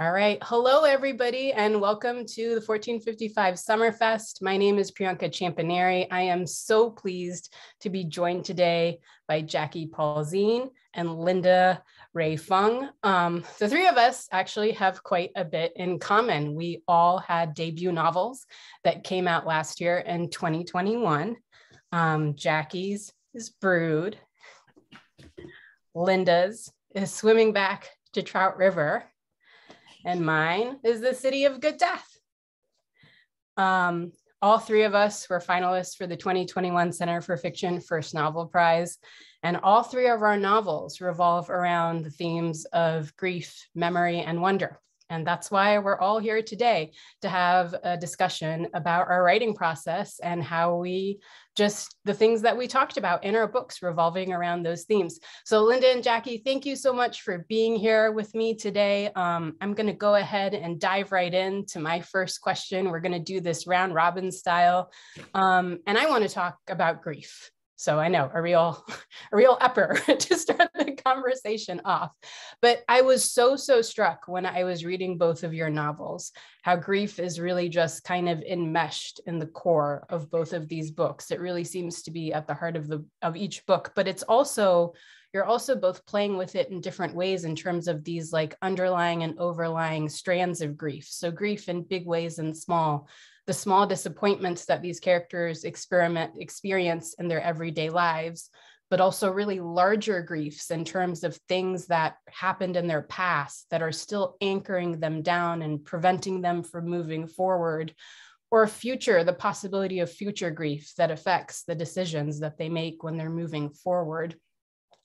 All right. Hello, everybody, and welcome to the 1455 Summerfest. My name is Priyanka Champaneri. I am so pleased to be joined today by Jackie Polzin and Linda Rui Feng. Um, the three of us actually have quite a bit in common. We all had debut novels that came out last year in 2021. Um, Jackie's is Brood. Linda's is Swimming Back to Trout River and mine is the City of Good Death. Um, all three of us were finalists for the 2021 Center for Fiction First Novel Prize. And all three of our novels revolve around the themes of grief, memory, and wonder. And that's why we're all here today to have a discussion about our writing process and how we just the things that we talked about in our books revolving around those themes. So Linda and Jackie, thank you so much for being here with me today. Um, I'm gonna go ahead and dive right into my first question. We're gonna do this round robin style. Um, and I wanna talk about grief. So I know a real, a real upper to start the conversation off. But I was so, so struck when I was reading both of your novels, how grief is really just kind of enmeshed in the core of both of these books. It really seems to be at the heart of the of each book, but it's also you're also both playing with it in different ways in terms of these like underlying and overlying strands of grief. So grief in big ways and small the small disappointments that these characters experiment experience in their everyday lives but also really larger griefs in terms of things that happened in their past that are still anchoring them down and preventing them from moving forward or future the possibility of future grief that affects the decisions that they make when they're moving forward.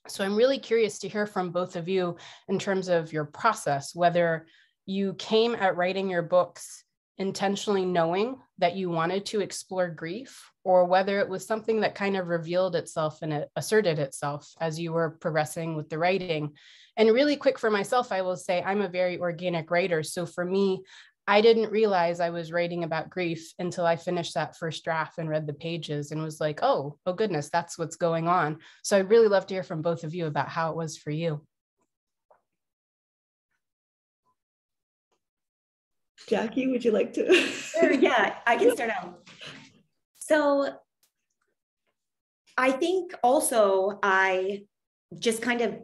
So i'm really curious to hear from both of you in terms of your process whether you came at writing your books intentionally knowing that you wanted to explore grief or whether it was something that kind of revealed itself and it asserted itself as you were progressing with the writing. And really quick for myself, I will say I'm a very organic writer. So for me, I didn't realize I was writing about grief until I finished that first draft and read the pages and was like, oh, oh goodness, that's what's going on. So I'd really love to hear from both of you about how it was for you. Jackie, would you like to? sure, yeah, I can start out. So I think also I just kind of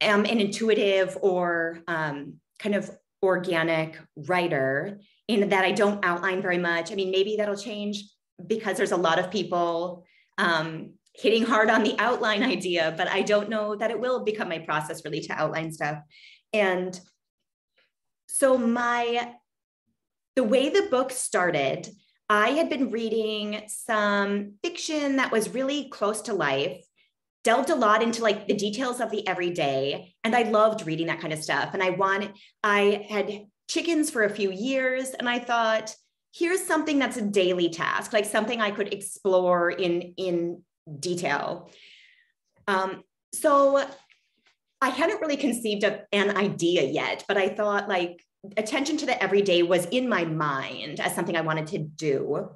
am an intuitive or um, kind of organic writer in that I don't outline very much. I mean, maybe that'll change because there's a lot of people um, hitting hard on the outline idea, but I don't know that it will become my process really to outline stuff. And so my the way the book started, I had been reading some fiction that was really close to life, delved a lot into like the details of the everyday, and I loved reading that kind of stuff. And I wanted, I had chickens for a few years, and I thought, here's something that's a daily task, like something I could explore in in detail. Um, so I hadn't really conceived of an idea yet, but I thought like attention to the everyday was in my mind as something I wanted to do,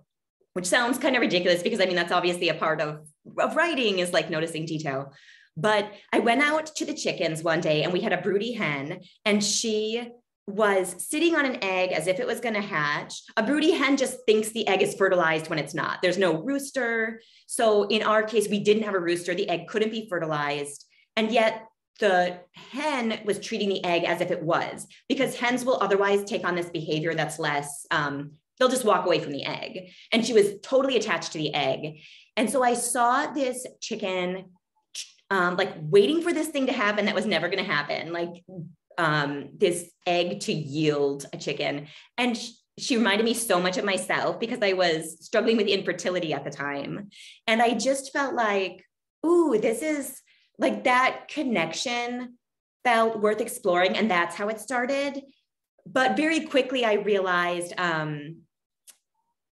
which sounds kind of ridiculous because I mean, that's obviously a part of, of writing is like noticing detail. But I went out to the chickens one day and we had a broody hen and she was sitting on an egg as if it was going to hatch. A broody hen just thinks the egg is fertilized when it's not. There's no rooster. So in our case, we didn't have a rooster. The egg couldn't be fertilized. And yet the hen was treating the egg as if it was, because hens will otherwise take on this behavior that's less, um, they'll just walk away from the egg. And she was totally attached to the egg. And so I saw this chicken, um, like waiting for this thing to happen that was never going to happen, like um, this egg to yield a chicken. And she, she reminded me so much of myself because I was struggling with infertility at the time. And I just felt like, ooh, this is like that connection felt worth exploring and that's how it started. But very quickly i realized um,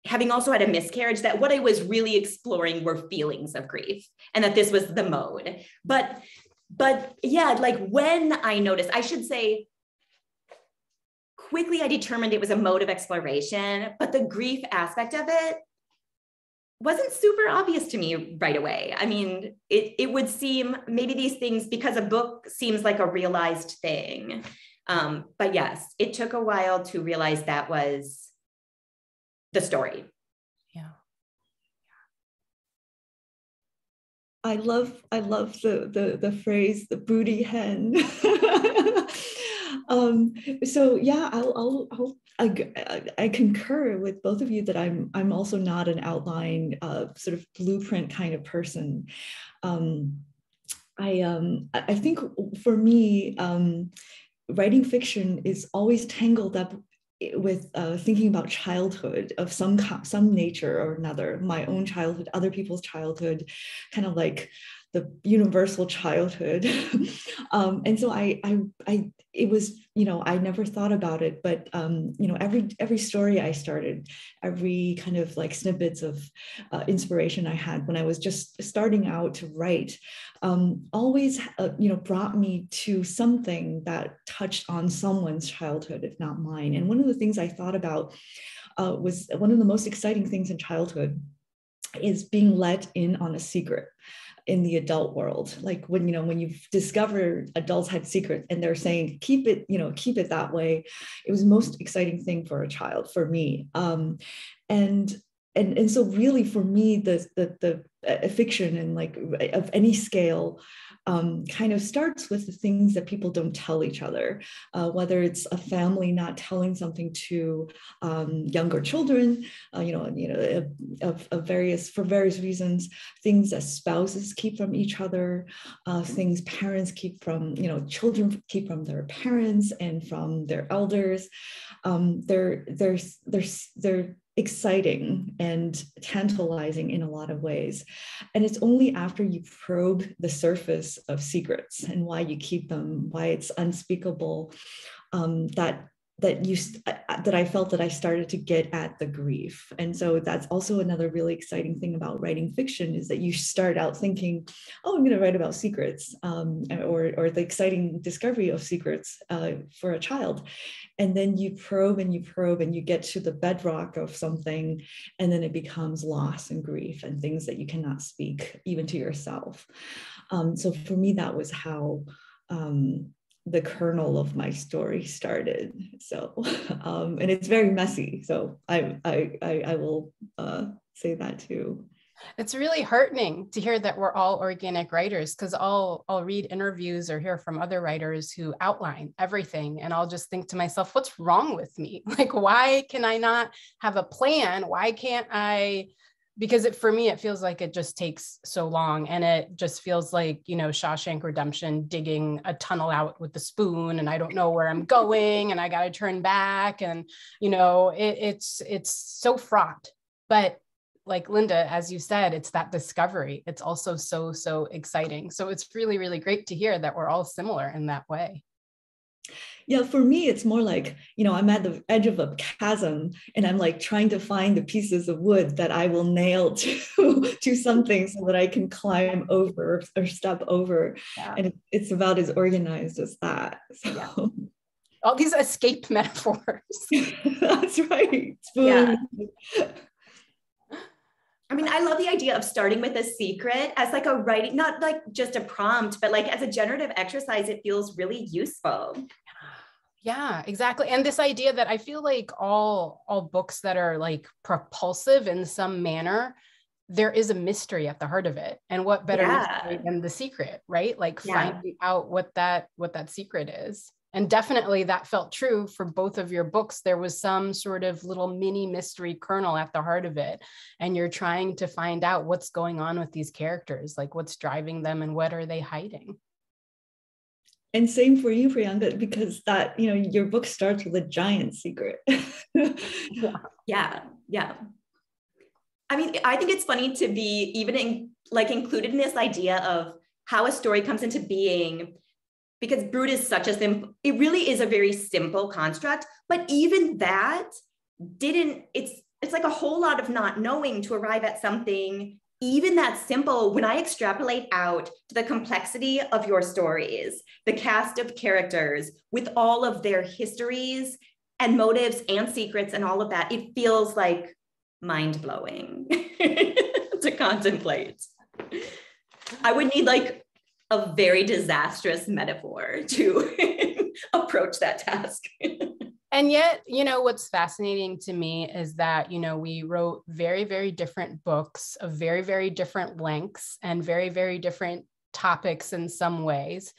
having also had a miscarriage that what i was really exploring were feelings of grief and that this was the mode. But but yeah like when i noticed i should say quickly i determined it was a mode of exploration but the grief aspect of it wasn't super obvious to me right away. I mean, it, it would seem maybe these things, because a book seems like a realized thing, Um, but yes, it took a while to realize that was the story. Yeah. I love I love the the the phrase the booty hen. um, so yeah, I'll, I'll, I'll I, I, concur with both of you that I'm I'm also not an outline uh, sort of blueprint kind of person. Um, I um I think for me um, writing fiction is always tangled up with uh, thinking about childhood of some some nature or another, my own childhood, other people's childhood, kind of like the universal childhood. um, and so I, I, I, it was, you know, I never thought about it, but, um, you know, every, every story I started, every kind of like snippets of uh, inspiration I had when I was just starting out to write, um, always, uh, you know, brought me to something that touched on someone's childhood, if not mine. And one of the things I thought about uh, was one of the most exciting things in childhood is being let in on a secret in the adult world like when you know when you've discovered adults had secrets and they're saying keep it you know keep it that way it was most exciting thing for a child for me. Um and and and so really for me the the the uh, fiction and like of any scale um, kind of starts with the things that people don't tell each other, uh, whether it's a family not telling something to um, younger children, uh, you know, you know, of, of, various for various reasons, things that spouses keep from each other, uh, things parents keep from, you know, children keep from their parents and from their elders. Um, they're, they're, they're, they're exciting and tantalizing in a lot of ways. And it's only after you probe the surface of secrets and why you keep them, why it's unspeakable, um, that that you that I felt that I started to get at the grief. And so that's also another really exciting thing about writing fiction is that you start out thinking, oh, I'm going to write about secrets um, or, or the exciting discovery of secrets uh, for a child. And then you probe and you probe and you get to the bedrock of something, and then it becomes loss and grief and things that you cannot speak even to yourself. Um, so for me, that was how um, the kernel of my story started. So, um, and it's very messy. So I, I, I, I will uh, say that too. It's really heartening to hear that we're all organic writers because I'll I'll read interviews or hear from other writers who outline everything and I'll just think to myself, what's wrong with me? Like, why can I not have a plan? Why can't I because it for me it feels like it just takes so long and it just feels like you know shawshank redemption digging a tunnel out with the spoon and i don't know where i'm going and i got to turn back and you know it, it's it's so fraught. But like linda as you said it's that discovery. It's also so so exciting. So it's really really great to hear that we're all similar in that way yeah for me it's more like you know i'm at the edge of a chasm and i'm like trying to find the pieces of wood that i will nail to to something so that i can climb over or step over. Yeah. and it's about as organized as that so. Yeah. all these escape metaphors. That's right. Yeah I mean, I love the idea of starting with a secret as like a writing, not like just a prompt, but like as a generative exercise, it feels really useful. Yeah, exactly. And this idea that I feel like all all books that are like propulsive in some manner, there is a mystery at the heart of it. And what better yeah. than the secret, right? Like yeah. finding out what that what that secret is and definitely that felt true for both of your books. There was some sort of little mini mystery kernel at the heart of it and you're trying to find out what's going on with these characters like what's driving them and what are they hiding. And same for you priyanka because that you know your book starts with a giant secret. Yeah. yeah. Yeah. I mean i think it's funny to be even in like included in this idea of how a story comes into being because brood is such a simple, it really is a very simple construct. But even that didn't, it's it's like a whole lot of not knowing to arrive at something even that simple, when I extrapolate out to the complexity of your stories, the cast of characters with all of their histories and motives and secrets and all of that, it feels like mind blowing to contemplate. I would need like a very disastrous metaphor to approach that task. and yet, you know, what's fascinating to me is that, you know, we wrote very, very different books of very, very different lengths and very, very different topics in some ways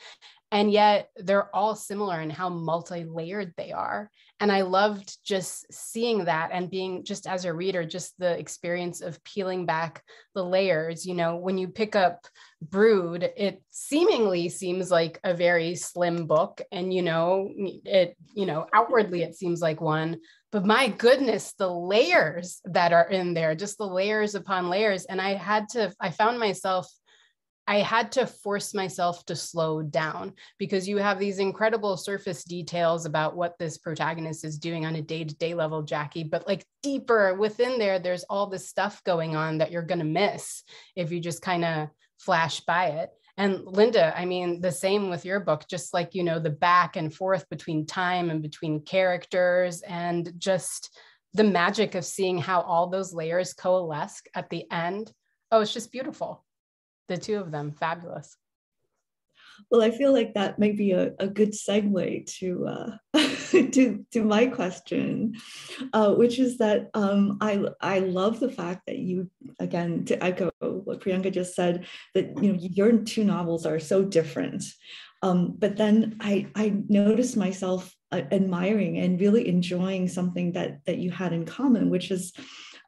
and yet they're all similar in how multi-layered they are. And i loved just seeing that and being just as a reader just the experience of peeling back the layers. You know when you pick up brood it seemingly seems like a very slim book. And you know it you know outwardly it seems like one. But my goodness the layers that are in there just the layers upon layers. And i had to i found myself I had to force myself to slow down because you have these incredible surface details about what this protagonist is doing on a day to day level, Jackie. But like deeper within there, there's all this stuff going on that you're going to miss if you just kind of flash by it. And Linda, I mean, the same with your book, just like, you know, the back and forth between time and between characters and just the magic of seeing how all those layers coalesce at the end. Oh, it's just beautiful the two of them fabulous. Well i feel like that might be a, a good segue to uh, to to my question uh, which is that um, i i love the fact that you again to echo what priyanka just said that you know your two novels are so different. Um, but then i i noticed myself uh, admiring and really enjoying something that that you had in common which is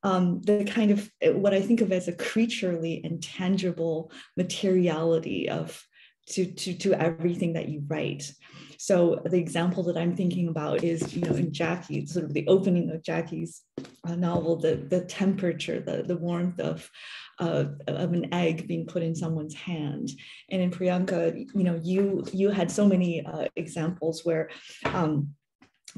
um, the kind of eh, what I think of as a creaturely and tangible materiality of to, to, to everything that you write. So the example that I'm thinking about is, you know, in Jackie, sort of the opening of Jackie's uh, novel, the, the temperature, the, the warmth of, uh, of an egg being put in someone's hand. And in Priyanka, you know, you, you had so many uh, examples where um,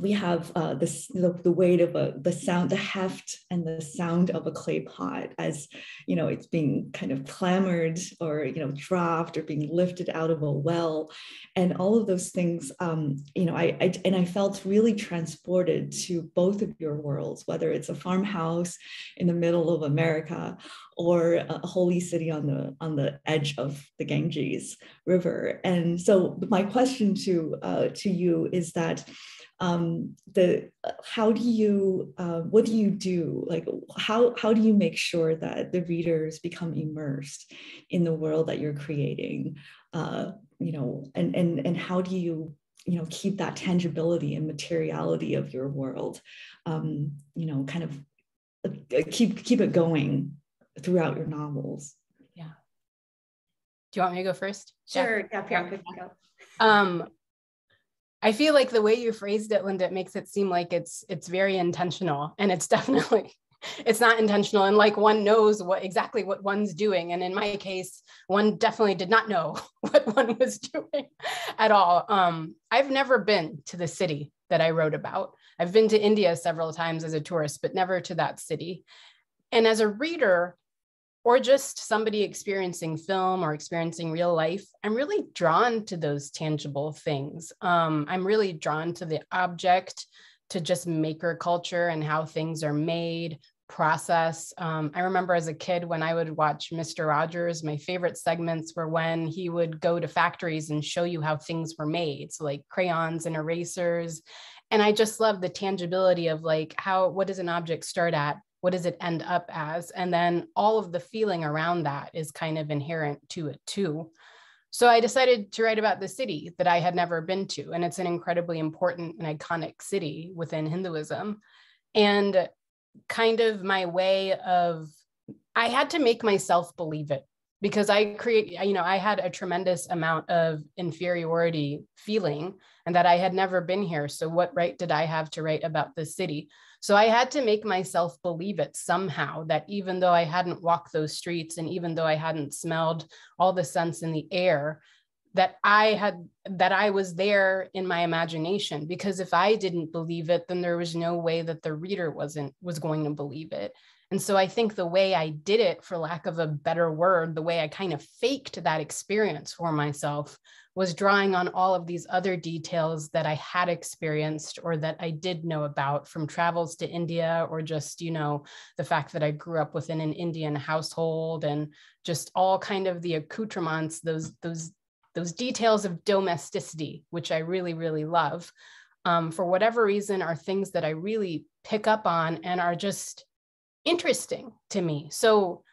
we have uh, this, the, the weight of a, the sound, the heft and the sound of a clay pot as, you know, it's being kind of clamored or, you know, dropped or being lifted out of a well. And all of those things, um, you know, I, I, and I felt really transported to both of your worlds, whether it's a farmhouse in the middle of America or a holy city on the on the edge of the Ganges River. And so my question to uh, to you is that um, the how do you uh, what do you do? Like how how do you make sure that the readers become immersed in the world that you're creating? Uh, you know and and and how do you you know keep that tangibility and materiality of your world um, you know kind of uh, keep keep it going throughout your novels yeah do you want me to go first sure yeah, yeah um I feel like the way you phrased it, Linda, it makes it seem like it's it's very intentional, and it's definitely it's not intentional. And like one knows what exactly what one's doing. And in my case, one definitely did not know what one was doing at all. Um, I've never been to the city that I wrote about. I've been to India several times as a tourist, but never to that city. And as a reader, or just somebody experiencing film or experiencing real life, I'm really drawn to those tangible things. Um, I'm really drawn to the object, to just maker culture and how things are made, process. Um, I remember as a kid when I would watch Mr. Rogers, my favorite segments were when he would go to factories and show you how things were made. So, like crayons and erasers. And I just love the tangibility of like how, what does an object start at? What does it end up as? And then all of the feeling around that is kind of inherent to it too. So i decided to write about the city that i had never been to and it's an incredibly important and iconic city within hinduism. And kind of my way of i had to make myself believe it because i create you know i had a tremendous amount of inferiority feeling and that i had never been here. So what right did i have to write about the city so I had to make myself believe it somehow that even though I hadn't walked those streets and even though I hadn't smelled all the scents in the air, that I had that I was there in my imagination because if I didn't believe it then there was no way that the reader wasn't was going to believe it. And so I think the way I did it for lack of a better word the way I kind of faked that experience for myself was drawing on all of these other details that I had experienced or that I did know about from travels to India or just, you know, the fact that I grew up within an Indian household and just all kind of the accoutrements, those, those those details of domesticity, which I really, really love, um, for whatever reason, are things that I really pick up on and are just interesting to me. So,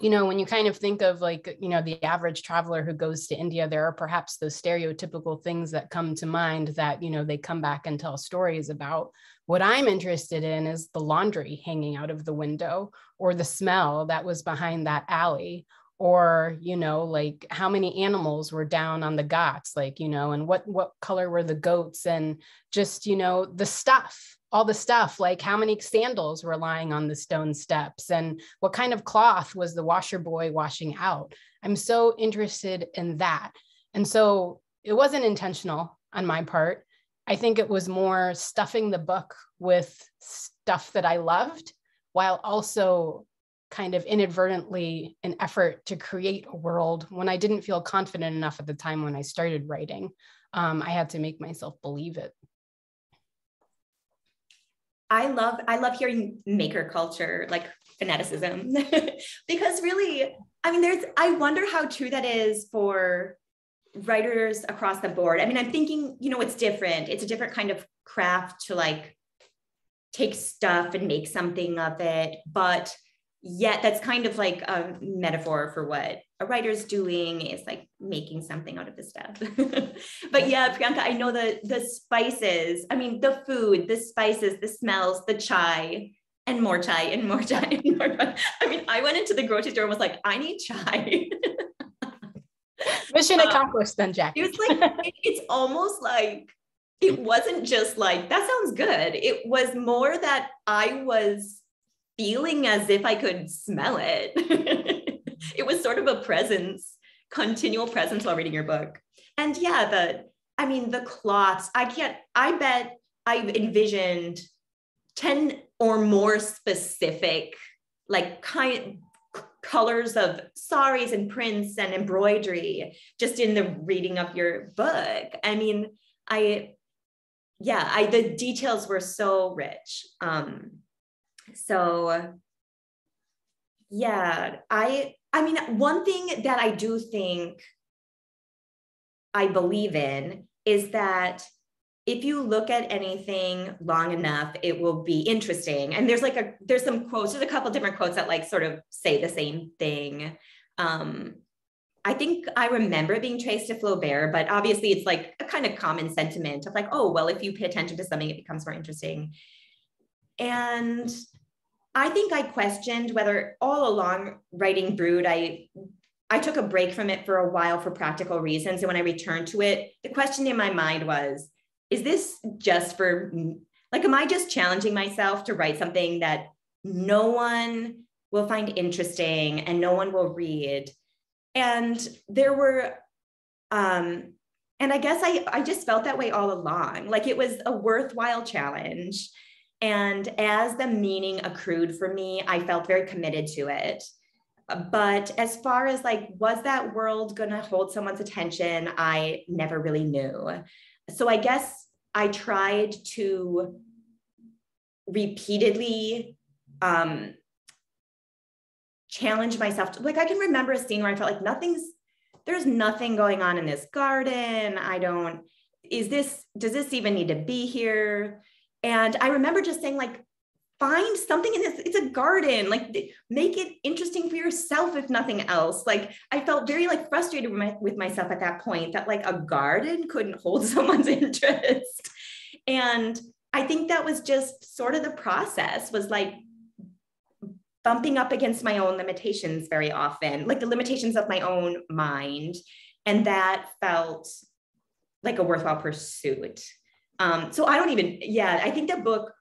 you know, when you kind of think of like, you know, the average traveler who goes to India, there are perhaps those stereotypical things that come to mind that, you know, they come back and tell stories about. What I'm interested in is the laundry hanging out of the window or the smell that was behind that alley or you know like how many animals were down on the ghats like you know and what what color were the goats and just you know the stuff all the stuff like how many sandals were lying on the stone steps and what kind of cloth was the washer boy washing out i'm so interested in that and so it wasn't intentional on my part i think it was more stuffing the book with stuff that i loved while also kind of inadvertently an effort to create a world when I didn't feel confident enough at the time when I started writing. Um, I had to make myself believe it. I love I love hearing maker culture like fanaticism because really I mean there's I wonder how true that is for writers across the board. I mean I'm thinking you know it's different. It's a different kind of craft to like take stuff and make something of it, but yet that's kind of like a metaphor for what a writer's doing is like making something out of the stuff. But yeah priyanka i know the the spices i mean the food the spices the smells the chai and more chai and more chai and more chai. i mean i went into the grocery store and was like i need chai. Mission um, accomplished then jack it was like it, it's almost like it wasn't just like that sounds good. It was more that i was feeling as if I could smell it. it was sort of a presence, continual presence while reading your book. And yeah, the, I mean, the cloths, I can't, I bet I've envisioned 10 or more specific, like kind colors of saris and prints and embroidery just in the reading of your book. I mean, I, yeah, I, the details were so rich. Um, so yeah i i mean one thing that i do think i believe in is that if you look at anything long enough it will be interesting. And there's like a there's some quotes there's a couple different quotes that like sort of say the same thing. Um i think i remember being traced to flaubert but obviously it's like a kind of common sentiment of like oh well if you pay attention to something it becomes more interesting. And I think I questioned whether all along writing Brood, I I took a break from it for a while for practical reasons. And when I returned to it, the question in my mind was, is this just for like, am I just challenging myself to write something that no one will find interesting and no one will read? And there were, um, and I guess I, I just felt that way all along. Like it was a worthwhile challenge. And as the meaning accrued for me, I felt very committed to it. But as far as like, was that world going to hold someone's attention? I never really knew. So I guess I tried to repeatedly um, challenge myself. To, like, I can remember a scene where I felt like nothing's, there's nothing going on in this garden. I don't, is this, does this even need to be here? And I remember just saying, like, find something in this. It's a garden. Like, make it interesting for yourself, if nothing else. Like, I felt very like frustrated with, my, with myself at that point that like a garden couldn't hold someone's interest. And I think that was just sort of the process was like bumping up against my own limitations very often, like the limitations of my own mind. And that felt like a worthwhile pursuit. Um, so I don't even, yeah, I think the book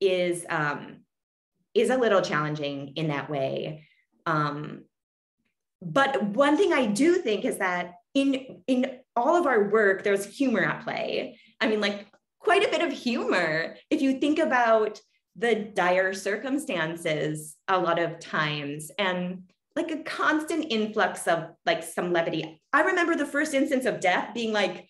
is um, is a little challenging in that way. Um, but one thing I do think is that in in all of our work, there's humor at play. I mean, like quite a bit of humor. If you think about the dire circumstances a lot of times and like a constant influx of like some levity. I remember the first instance of death being like,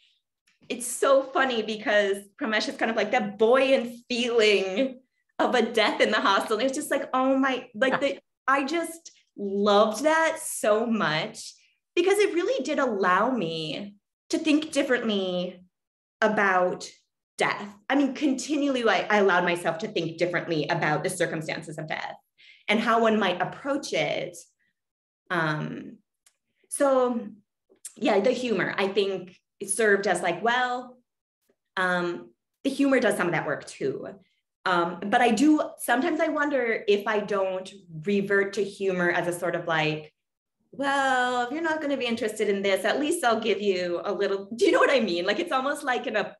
it's so funny because Pramesh is kind of like that buoyant feeling of a death in the hostel. And it's just like, oh my, like the, I just loved that so much. because it really did allow me to think differently about death. I mean, continually, I, I allowed myself to think differently about the circumstances of death and how one might approach it. Um, so, yeah, the humor, I think, it served as like, well, um, the humor does some of that work too. Um, but I do sometimes I wonder if I don't revert to humor as a sort of like, well, if you're not going to be interested in this, at least I'll give you a little. Do you know what I mean? Like it's almost like an a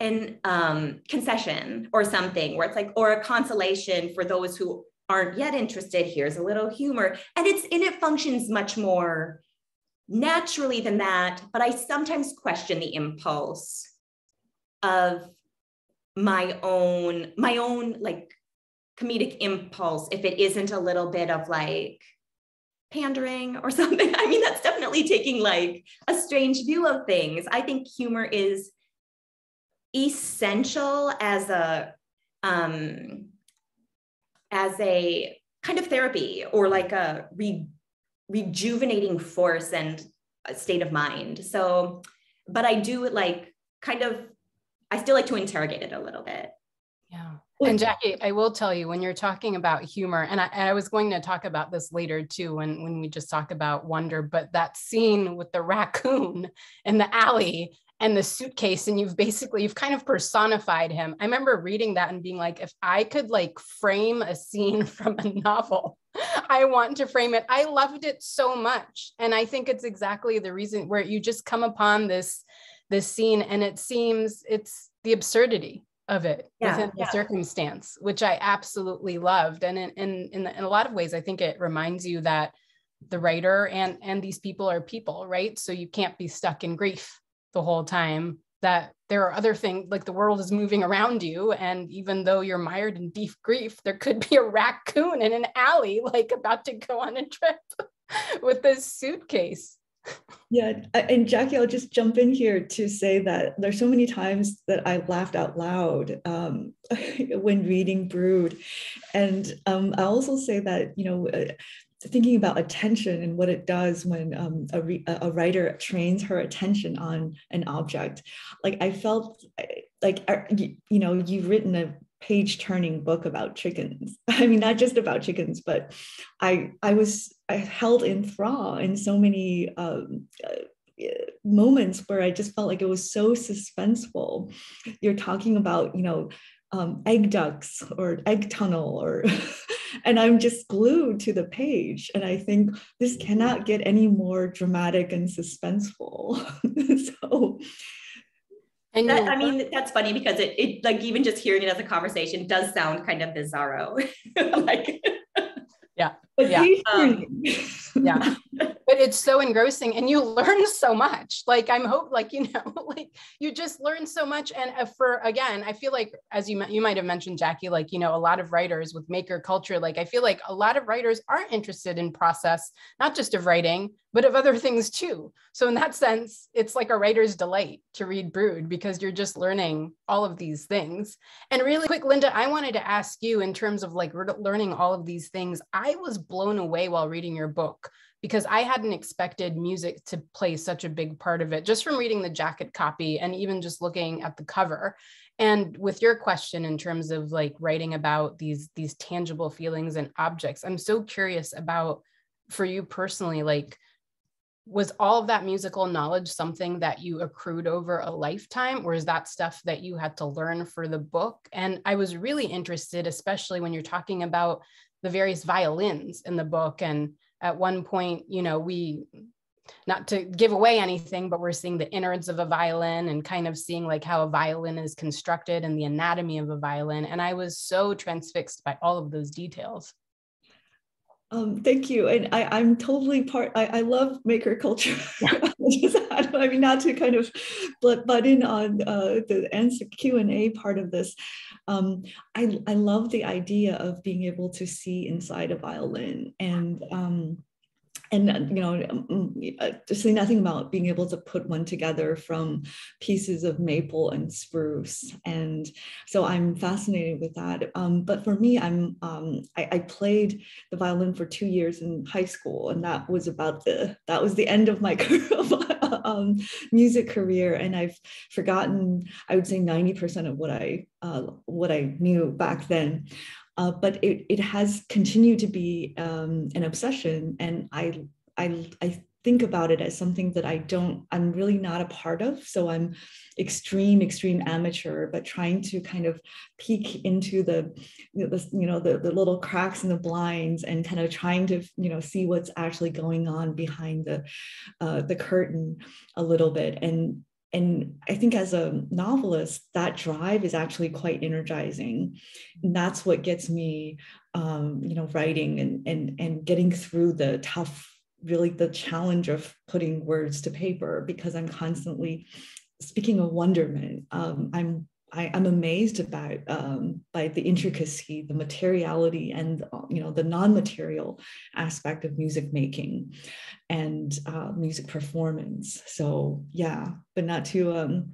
an um, concession or something where it's like or a consolation for those who aren't yet interested. Here's a little humor, and it's and it functions much more naturally than that. But I sometimes question the impulse of my own my own like comedic impulse if it isn't a little bit of like pandering or something. I mean, that's definitely taking like a strange view of things. I think humor is essential as a um as a kind of therapy or like a re, rejuvenating force and state of mind. So, but I do like kind of I still like to interrogate it a little bit. Yeah. And Jackie, I will tell you when you're talking about humor, and I, and I, was going to talk about this later too, when, when we just talk about wonder, but that scene with the raccoon in the alley and the suitcase, and you've basically, you've kind of personified him. I remember reading that and being like, if I could like frame a scene from a novel, I want to frame it. I loved it so much. And I think it's exactly the reason where you just come upon this this scene and it seems it's the absurdity of it yeah, within the circumstance which i absolutely loved and in, in, in, in a lot of ways i think it reminds you that the writer and and these people are people right so you can't be stuck in grief the whole time that there are other things like the world is moving around you and even though you're mired in deep grief there could be a raccoon in an alley like about to go on a trip with this suitcase yeah, and Jackie, I'll just jump in here to say that there's so many times that I laughed out loud um, when reading Brood, and um, I also say that you know. Thinking about attention and what it does when um, a, re- a writer trains her attention on an object like i felt like uh, you know you've written a page turning book about chickens i mean not just about chickens but i i was I held in thrall in so many um, uh, moments where I just felt like it was so suspenseful. You're talking about, you know, um, egg ducts or egg tunnel or and i'm just glued to the page. And i think this cannot get any more dramatic and suspenseful. So and that, I mean, that's funny because it, it, like, even just hearing it as a conversation does sound kind of bizarro. like, yeah yeah. um, yeah. but it's so engrossing and you learn so much. Like i'm hope like you know like you just learn so much and uh, for again i feel like as you you might have mentioned jackie like you know a lot of writers with maker culture like i feel like a lot of writers aren't interested in process not just of writing but of other things too. So in that sense it's like a writer's delight to read brood because you're just learning all of these things. And really quick linda i wanted to ask you in terms of like learning all of these things i was blown away while reading your book because I hadn't expected music to play such a big part of it just from reading the jacket copy and even just looking at the cover. And with your question in terms of like writing about these these tangible feelings and objects, I'm so curious about for you personally like was all of that musical knowledge something that you accrued over a lifetime or is that stuff that you had to learn for the book and i was really interested especially when you're talking about the various violins in the book. And at one point you know we not to give away anything but we're seeing the innards of a violin and kind of seeing like how a violin is constructed and the anatomy of a violin. And i was so transfixed by all of those details um, thank you. And I, I'm totally part, I, I love maker culture. I mean, not to kind of butt, butt in on uh, the answer Q&A part of this. Um, I, I love the idea of being able to see inside a violin. And um, and uh, you know um, uh, to say nothing about being able to put one together from pieces of maple and spruce. And so i'm fascinated with that. Um, but for me i'm um, I, I, played the violin for two years in high school and that was about the that was the end of my um, music career. And i've forgotten i would say 90% of what i uh, what i knew back then uh, but it, it has continued to be um, an obsession and I, I, I think about it as something that I don't, I'm really not a part of. So I'm extreme, extreme amateur, but trying to kind of peek into the, the you know, the, the little cracks in the blinds and kind of trying to, you know, see what's actually going on behind the, uh, the curtain a little bit. And and I think as a novelist, that drive is actually quite energizing. And that's what gets me, um, you know, writing and, and, and getting through the tough, really the challenge of putting words to paper because I'm constantly speaking of wonderment. Um, I'm I, am amazed about um, by the intricacy, the materiality, and you know the non-material aspect of music making and uh, music performance. So yeah, but not to um,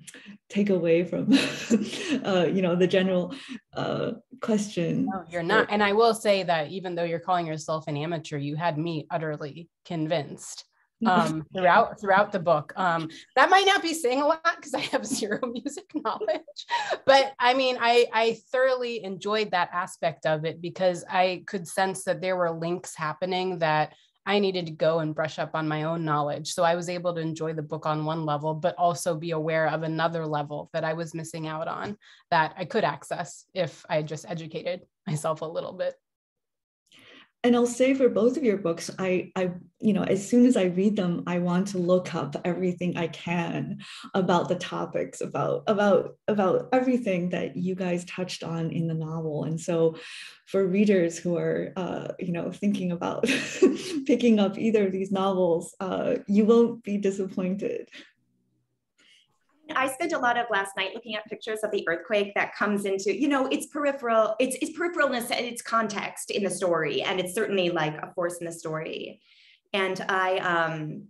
take away from uh, you know the general uh, question. No, you're not. And I will say that even though you're calling yourself an amateur, you had me utterly convinced um, throughout throughout the book. Um, that might not be saying a lot because I have zero music knowledge, but I mean, I I thoroughly enjoyed that aspect of it because I could sense that there were links happening that I needed to go and brush up on my own knowledge. So I was able to enjoy the book on one level, but also be aware of another level that I was missing out on that I could access if I just educated myself a little bit and I'll say for both of your books, I, I, you know, as soon as I read them, I want to look up everything I can about the topics, about about about everything that you guys touched on in the novel. And so, for readers who are, uh, you know, thinking about picking up either of these novels, uh, you won't be disappointed. I spent a lot of last night looking at pictures of the earthquake that comes into, you know, its peripheral, its its peripheralness and its context in the story. And it's certainly like a force in the story. And I um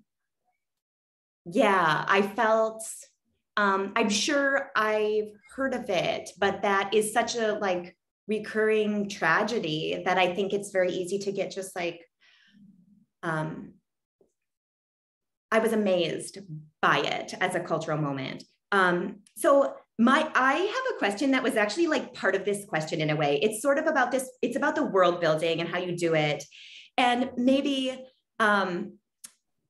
yeah, I felt um, I'm sure I've heard of it, but that is such a like recurring tragedy that I think it's very easy to get just like um I was amazed by it as a cultural moment. Um, so my I have a question that was actually like part of this question in a way. It's sort of about this, it's about the world building and how you do it. And maybe um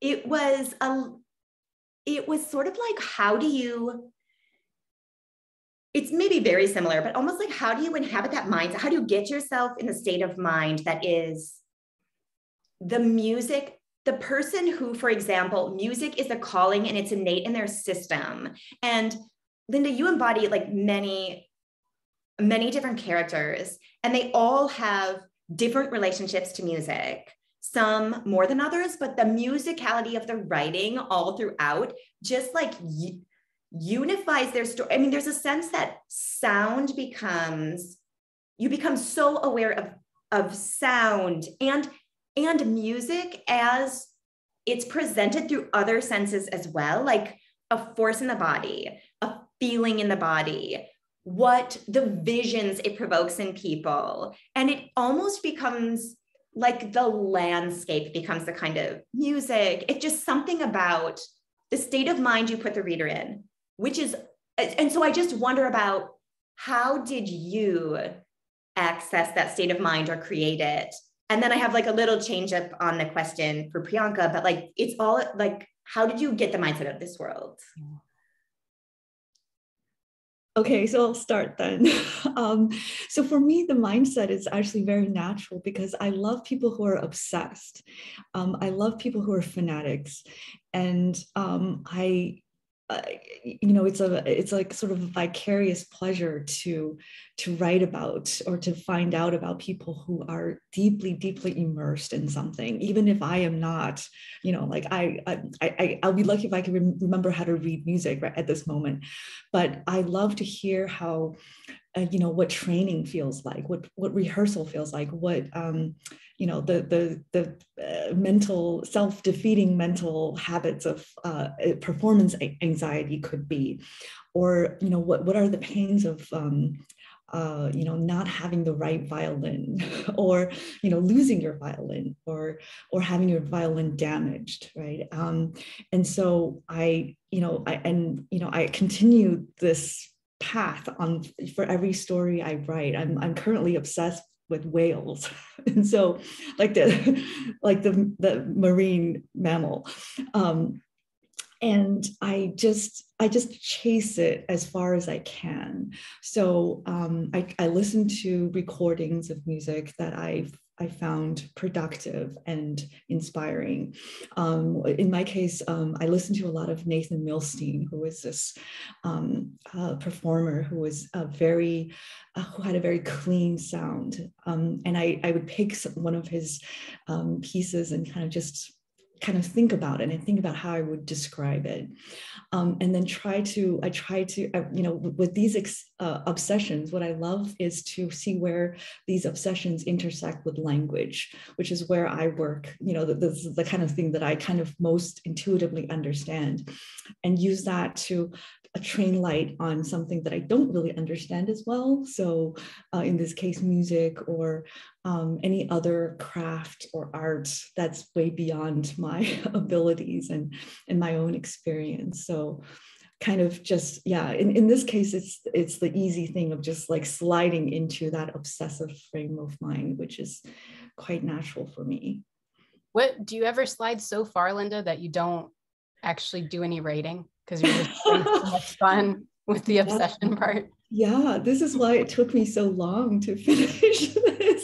it was a it was sort of like how do you it's maybe very similar, but almost like how do you inhabit that mindset? How do you get yourself in the state of mind that is the music the person who, for example, music is a calling and it's innate in their system. And Linda, you embody like many, many different characters, and they all have different relationships to music, some more than others, but the musicality of the writing all throughout just like unifies their story. I mean, there's a sense that sound becomes, you become so aware of, of sound and and music as it's presented through other senses as well, like a force in the body, a feeling in the body, what the visions it provokes in people. And it almost becomes like the landscape becomes the kind of music. It's just something about the state of mind you put the reader in, which is, and so I just wonder about how did you access that state of mind or create it and then I have like a little change up on the question for Priyanka, but like it's all like, how did you get the mindset of this world? Okay, so I'll start then. um, so for me, the mindset is actually very natural because I love people who are obsessed. Um, I love people who are fanatics, and um, I uh, you know it's a it's like sort of a vicarious pleasure to to write about or to find out about people who are deeply deeply immersed in something even if i am not you know like i i, I i'll be lucky if i can remember how to read music right at this moment. But i love to hear how uh, you know what training feels like what what rehearsal feels like what um, you know the the the uh, mental self-defeating mental habits of uh, performance anxiety could be. Or you know what what are the pains of um, uh, you know not having the right violin or you know losing your violin or or having your violin damaged right? Um, and so i you know i and you know i continue this path on for every story i write. I'm, I'm currently obsessed with whales. And so like the like the the marine mammal. Um, and i just i just chase it as far as i can. So um, I, I listen to recordings of music that i've I found productive and inspiring. Um, in my case, um, I listened to a lot of Nathan Milstein, who was this um, uh, performer who was a very, uh, who had a very clean sound. Um, and I, I would pick some, one of his um, pieces and kind of just kind of think about it and think about how I would describe it. Um, and then try to, I try to, you know, with these ex, uh, obsessions, what I love is to see where these obsessions intersect with language, which is where I work, you know, this is the kind of thing that I kind of most intuitively understand and use that to a train light on something that I don't really understand as well. So, uh, in this case, music or um, any other craft or art that's way beyond my abilities and, and my own experience. So, kind of just yeah in, in this case it's it's the easy thing of just like sliding into that obsessive frame of mind which is quite natural for me what do you ever slide so far linda that you don't actually do any writing because you're just so much fun with the obsession part. Yeah, this is why it took me so long to finish this.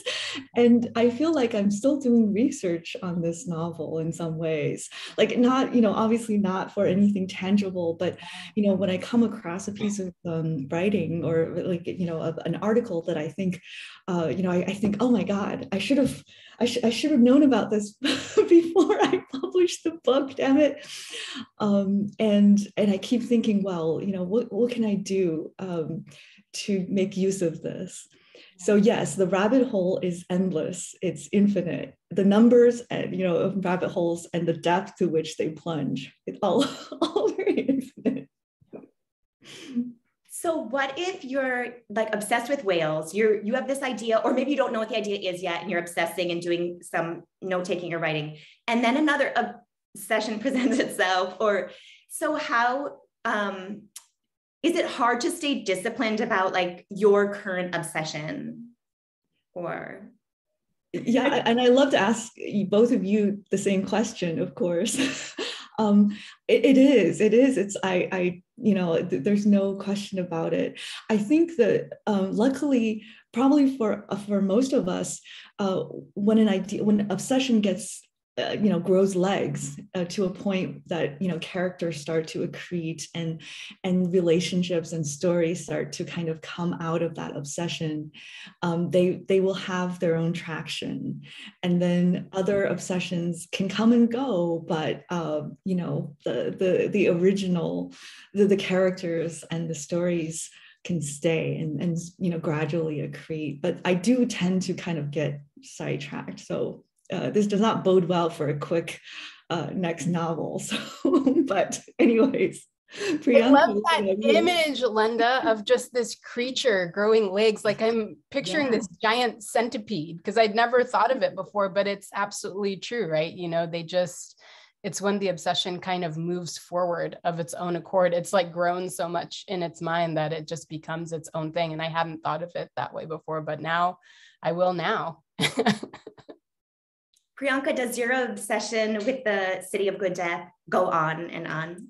And I feel like I'm still doing research on this novel in some ways. Like, not, you know, obviously not for anything tangible, but, you know, when I come across a piece of um, writing or like, you know, a, an article that I think, uh, you know, I, I think, oh my God, I should have I, sh- I should have known about this before I published the book, damn it. Um, and, and I keep thinking, well, you know, what, what can I do um, to make use of this? So yes, the rabbit hole is endless. It's infinite. The numbers and you know of rabbit holes and the depth to which they plunge, it's all, all very infinite. So what if you're like obsessed with whales? You're you have this idea, or maybe you don't know what the idea is yet, and you're obsessing and doing some note taking or writing, and then another obsession presents itself. Or so how um, is it hard to stay disciplined about like your current obsession? Or yeah, and I love to ask both of you the same question, of course. um, it, it is, it is. It's I I you know th- there's no question about it i think that um, luckily probably for uh, for most of us uh, when an idea when obsession gets uh, you know grows legs uh, to a point that you know characters start to accrete and and relationships and stories start to kind of come out of that obsession. Um, they they will have their own traction. And then other obsessions can come and go but uh, you know the the the original the, the characters and the stories can stay and, and you know gradually accrete. But i do tend to kind of get sidetracked. So uh, this does not bode well for a quick uh, next novel. So, but anyways, Priyanka, I love that image, Linda, of just this creature growing legs. Like I'm picturing yeah. this giant centipede because I'd never thought of it before, but it's absolutely true, right? You know, they just, it's when the obsession kind of moves forward of its own accord. It's like grown so much in its mind that it just becomes its own thing. And I hadn't thought of it that way before, but now I will now. Priyanka, does your obsession with the city of good death go on and on?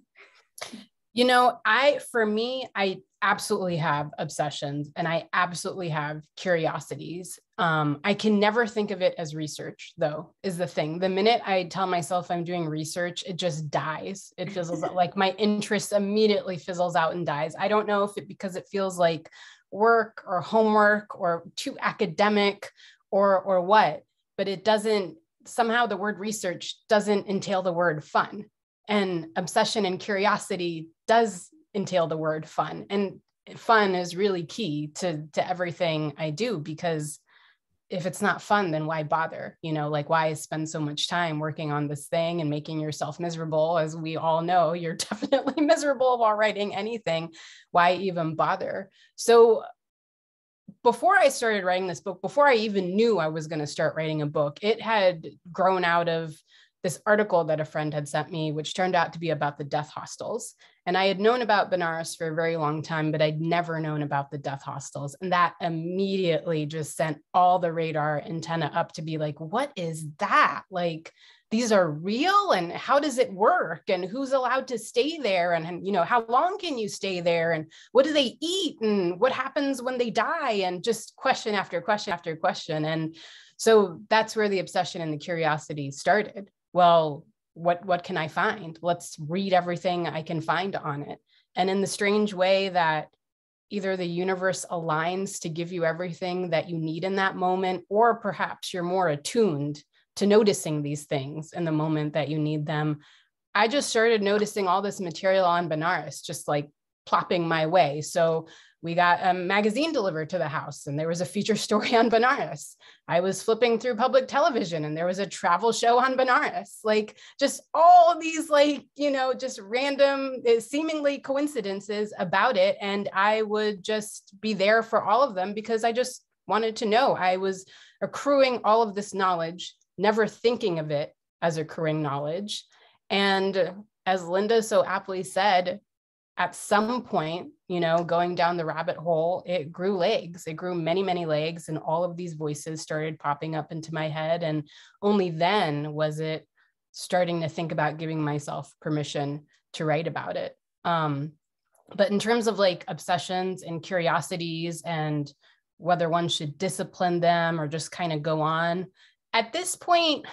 You know, I, for me, I absolutely have obsessions and I absolutely have curiosities. Um, I can never think of it as research, though, is the thing. The minute I tell myself I'm doing research, it just dies. It fizzles like my interest immediately fizzles out and dies. I don't know if it because it feels like work or homework or too academic or or what, but it doesn't somehow the word research doesn't entail the word fun. And obsession and curiosity does entail the word fun. And fun is really key to to everything I do because if it's not fun then why bother? You know like why spend so much time working on this thing and making yourself miserable? As we all know you're definitely miserable while writing anything. Why even bother? So before I started writing this book, before I even knew I was going to start writing a book, it had grown out of this article that a friend had sent me, which turned out to be about the death hostels. And I had known about Benares for a very long time, but I'd never known about the death hostels. And that immediately just sent all the radar antenna up to be like, what is that? Like, these are real and how does it work and who's allowed to stay there and, you know how long can you stay there and what do they eat and what happens when they die and just question after question after question. And so that's where the obsession and the curiosity started. Well what what can i find? Let's read everything i can find on it. And in the strange way that either the universe aligns to give you everything that you need in that moment or perhaps you're more attuned to noticing these things in the moment that you need them i just started noticing all this material on benares just like plopping my way so we got a magazine delivered to the house and there was a feature story on Benares. I was flipping through public television and there was a travel show on Benares. Like just all these like, you know, just random eh, seemingly coincidences about it and I would just be there for all of them because I just wanted to know. I was accruing all of this knowledge, never thinking of it as accruing knowledge. And as Linda so aptly said, at some point, you know, going down the rabbit hole, it grew legs. It grew many, many legs, and all of these voices started popping up into my head. And only then was it starting to think about giving myself permission to write about it. Um, but in terms of like obsessions and curiosities and whether one should discipline them or just kind of go on, at this point,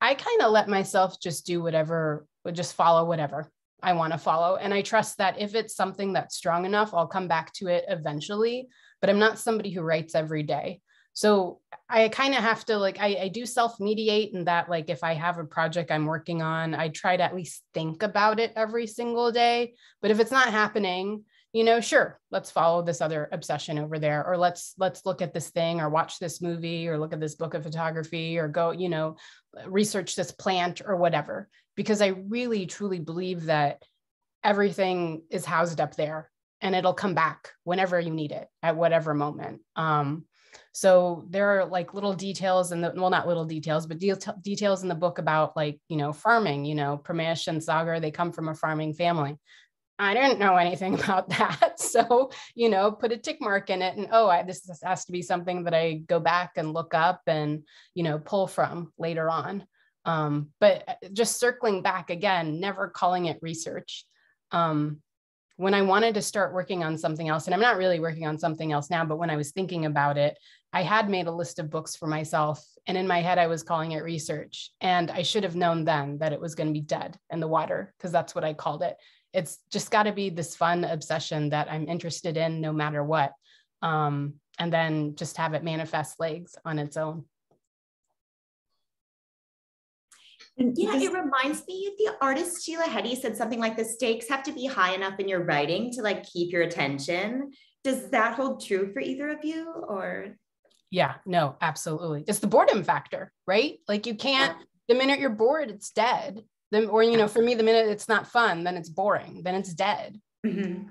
I kind of let myself just do whatever, just follow whatever I want to follow. And I trust that if it's something that's strong enough, I'll come back to it eventually. But I'm not somebody who writes every day. So I kind of have to like, I, I do self mediate in that, like, if I have a project I'm working on, I try to at least think about it every single day. But if it's not happening, you know sure let's follow this other obsession over there or let's let's look at this thing or watch this movie or look at this book of photography or go you know research this plant or whatever because I really truly believe that everything is housed up there and it'll come back whenever you need it at whatever moment. Um, so there are like little details and well, not little details, but de- details in the book about like, you know, farming, you know, Pramesh and Sagar, they come from a farming family. I didn't know anything about that. So, you know, put a tick mark in it and, oh, I, this has to be something that I go back and look up and, you know, pull from later on. Um, but uh, just circling back again, never calling it research. Um, when I wanted to start working on something else, and I'm not really working on something else now, but when I was thinking about it, I had made a list of books for myself. And in my head, I was calling it research. And I should have known then that it was going to be dead in the water, because that's what I called it. It's just got to be this fun obsession that I'm interested in no matter what. Um, and then just have it manifest legs on its own. And yeah, it reminds me of the artist Sheila Heti said something like the stakes have to be high enough in your writing to like keep your attention. Does that hold true for either of you or? Yeah, no, absolutely. It's the boredom factor, right? Like you can't, the minute you're bored, it's dead. The, or, you know, for me, the minute it's not fun, then it's boring, then it's dead. Mm-hmm.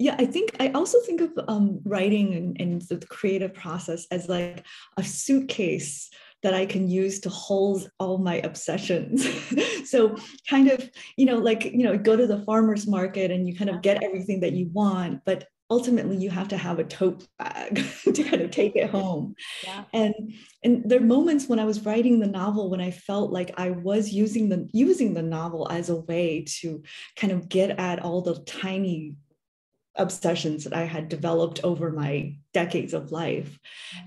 Yeah, I think I also think of um, writing and, and the creative process as like a suitcase that I can use to hold all my obsessions. so kind of, you know, like, you know, go to the farmer's market and you kind of get everything that you want, but ultimately you have to have a tote bag to kind of take it home. Yeah. And and there are moments when I was writing the novel when I felt like I was using the using the novel as a way to kind of get at all the tiny obsessions that I had developed over my decades of life.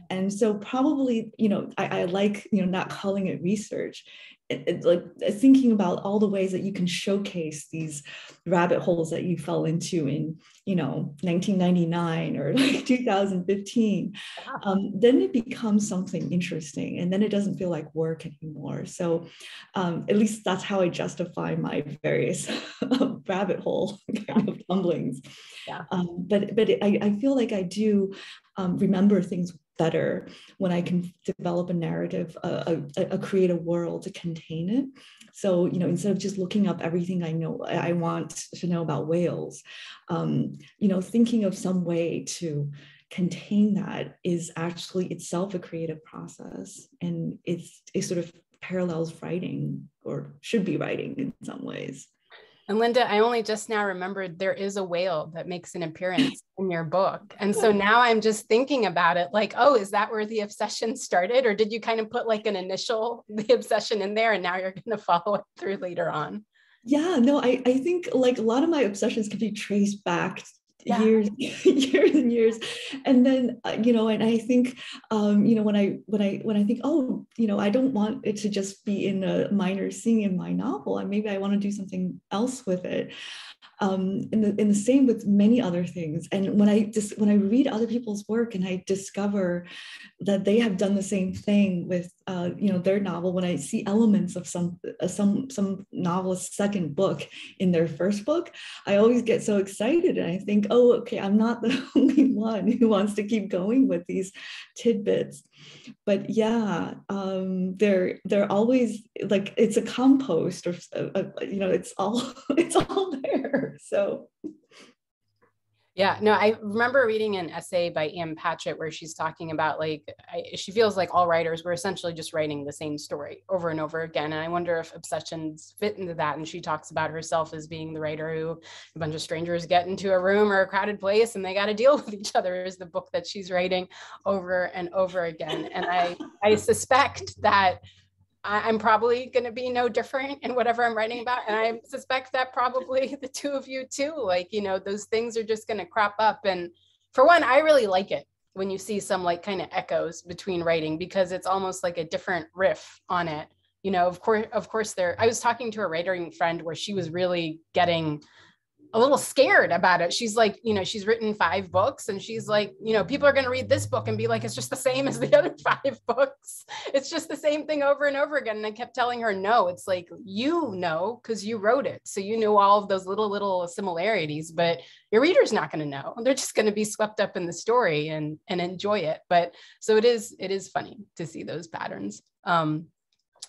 And so probably, you know, I, I like, you know, not calling it research. It, it, like thinking about all the ways that you can showcase these rabbit holes that you fell into in you know 1999 or like 2015 um, then it becomes something interesting and then it doesn't feel like work anymore so um, at least that's how i justify my various rabbit hole kind of tumblings. Yeah. Um, but but it, I, I feel like I do um, remember things better when I can develop a narrative, a, a, a creative world to contain it. So, you know, instead of just looking up everything I know, I want to know about whales, um, you know, thinking of some way to contain that is actually itself a creative process. And it's, it sort of parallels writing or should be writing in some ways. And Linda, I only just now remembered there is a whale that makes an appearance in your book. And so now I'm just thinking about it like, oh, is that where the obsession started? Or did you kind of put like an initial, the obsession in there and now you're going to follow it through later on? Yeah, no, I, I think like a lot of my obsessions can be traced back yeah. years years and years and then uh, you know and i think um you know when i when i when i think oh you know i don't want it to just be in a minor scene in my novel and maybe i want to do something else with it um, in the in the same with many other things. And when I just when I read other people's work and I discover that they have done the same thing with uh, you know their novel, when I see elements of some uh, some some novelist's second book in their first book, I always get so excited and I think, oh, okay, I'm not the only one who wants to keep going with these tidbits. But yeah, um, they're they're always like it's a compost or uh, uh you know it's all it's all there. So yeah, no, I remember reading an essay by Ann Patchett where she's talking about like I, she feels like all writers were essentially just writing the same story over and over again. And I wonder if obsessions fit into that. And she talks about herself as being the writer who a bunch of strangers get into a room or a crowded place and they got to deal with each other is the book that she's writing over and over again. And I I suspect that I, am probably going to be no different in whatever I'm writing about. And I suspect that probably the two of you too. Like, you know, those things are just going to crop up. And for one, I really like it when you see some like kind of echoes between writing because it's almost like a different riff on it. You know, of course, of course, there. I was talking to a writing friend where she was really getting a little scared about it. She's like, you know, she's written five books and she's like, you know, people are going to read this book and be like, it's just the same as the other five books. It's just the same thing over and over again. And I kept telling her, no, it's like, you know, because you wrote it. So you knew all of those little, little similarities, but your reader's not going to know. They're just going to be swept up in the story and, and enjoy it. But so it is, it is funny to see those patterns. Um,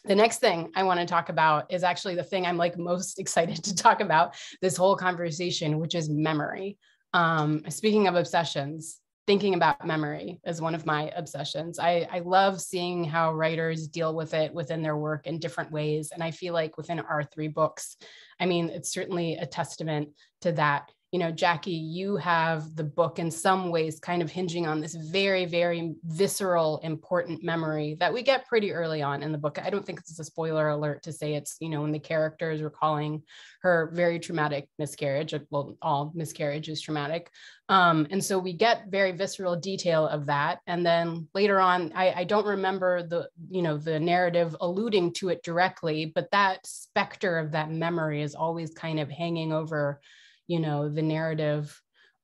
the next thing I want to talk about is actually the thing I'm like most excited to talk about this whole conversation, which is memory. Um, speaking of obsessions, thinking about memory is one of my obsessions. I, I love seeing how writers deal with it within their work in different ways. And I feel like within our three books, I mean, it's certainly a testament to that you know, Jackie, you have the book in some ways kind of hinging on this very, very visceral, important memory that we get pretty early on in the book. I don't think it's a spoiler alert to say it's, you know, when the characters recalling her very traumatic miscarriage. Well, all miscarriage is traumatic. Um, and so we get very visceral detail of that. And then later on, I, I don't remember the, you know, the narrative alluding to it directly, but that specter of that memory is always kind of hanging over you know the narrative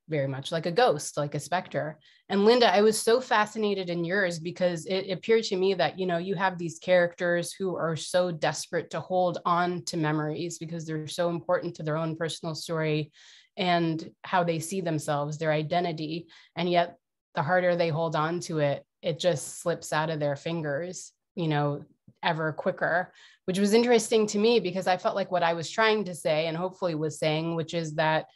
very much like a ghost like a specter. And linda i was so fascinated in yours because it appeared to me that you know you have these characters who are so desperate to hold on to memories because they're so important to their own personal story and how they see themselves their identity. And yet the harder they hold on to it it just slips out of their fingers you know ever quicker which was interesting to me because I felt like what I was trying to say and hopefully was saying, which is that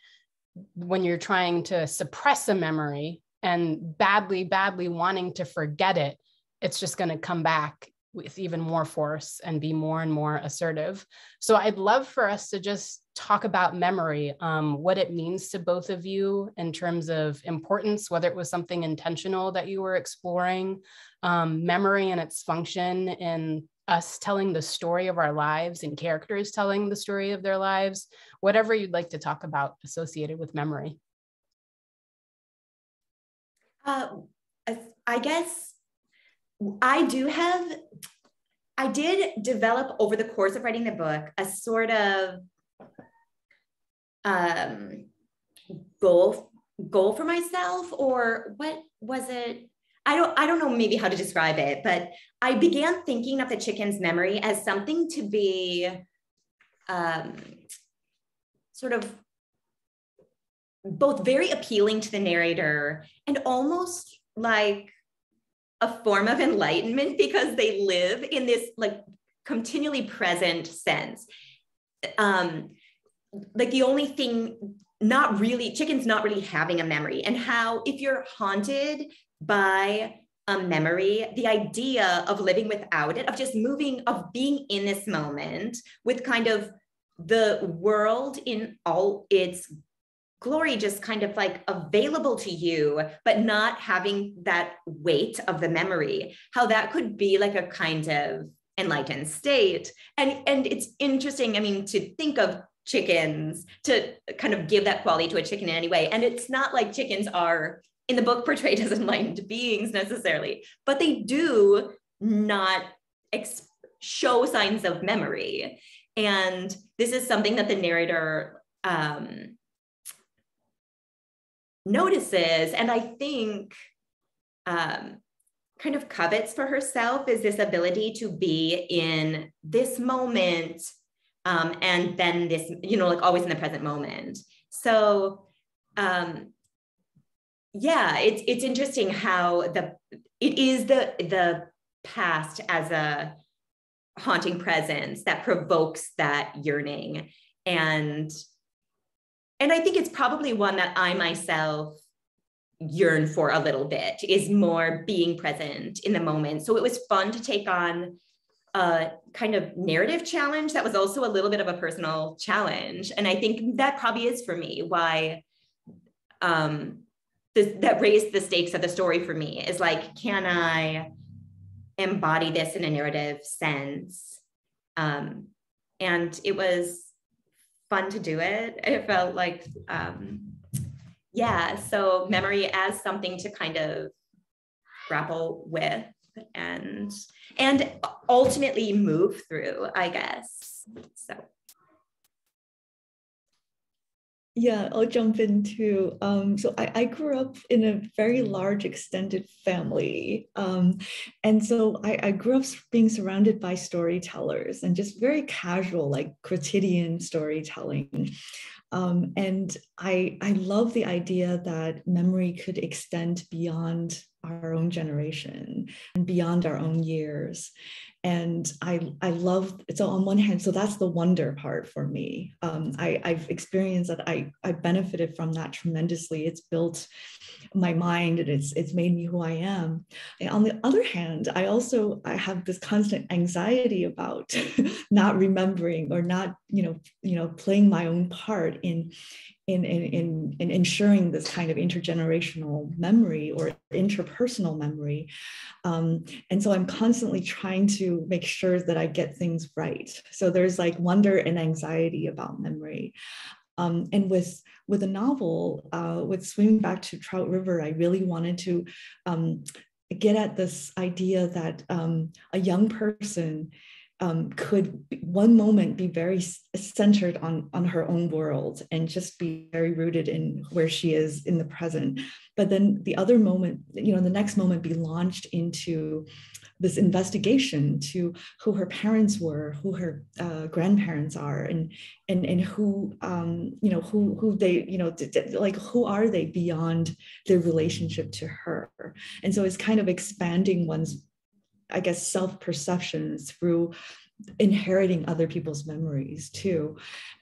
when you're trying to suppress a memory and badly, badly wanting to forget it, it's just going to come back with even more force and be more and more assertive. So I'd love for us to just talk about memory, um, what it means to both of you in terms of importance, whether it was something intentional that you were exploring, um, memory and its function in us telling the story of our lives and characters telling the story of their lives, whatever you'd like to talk about associated with memory. Uh, I guess I do have, I did develop over the course of writing the book a sort of um, goal goal for myself, or what was it? I don't I don't know maybe how to describe it, but I began thinking of the chicken's memory as something to be um, sort of both very appealing to the narrator and almost like a form of enlightenment because they live in this like continually present sense. Um, like the only thing not really chickens not really having a memory. And how if you're haunted by a memory the idea of living without it of just moving of being in this moment with kind of the world in all its glory just kind of like available to you but not having that weight of the memory how that could be like a kind of enlightened state. And and it's interesting i mean to think of chickens to kind of give that quality to a chicken in any way. And it's not like chickens are in the book portrayed as enlightened beings necessarily but they do not ex- show signs of memory. And this is something that the narrator um, notices. And i think um, kind of covets for herself is this ability to be in this moment um, and then this you know like always in the present moment so um, yeah it's it's interesting how the it is the the past as a haunting presence that provokes that yearning and and I think it's probably one that I myself yearn for a little bit is more being present in the moment. So it was fun to take on a kind of narrative challenge that was also a little bit of a personal challenge. And I think that probably is for me why um, that raised the stakes of the story for me is like, can I embody this in a narrative sense? Um, and it was fun to do it. It felt like, um, yeah, so memory as something to kind of grapple with and and ultimately move through, I guess. So yeah, I'll jump into. Um, so I, I, grew up in a very large extended family. Um, and so I, I, grew up being surrounded by storytellers and just very casual, like quotidian storytelling. Um, and I, I love the idea that memory could extend beyond our own generation and beyond our own years and I I love so on one hand, so that's the wonder part for me. Um, I, I've experienced that I I benefited from that tremendously. It's built my mind and it's it's made me who I am. And on the other hand, I also I have this constant anxiety about not remembering or not you know you know playing my own part in in, in, in, in ensuring this kind of intergenerational memory or interpersonal memory. Um, and so I'm constantly trying to make sure that I get things right. So there's like wonder and anxiety about memory. Um, and with with a novel, uh, with Swimming Back to Trout River, I really wanted to um, get at this idea that um, a young person um, could one moment be very centered on on her own world and just be very rooted in where she is in the present. But then the other moment you know the next moment be launched into this investigation to who her parents were who her uh, grandparents are and and and who um, you know who who they you know like who are they beyond their relationship to her? And so it's kind of expanding one's I guess, self perception through inheriting other people's memories too.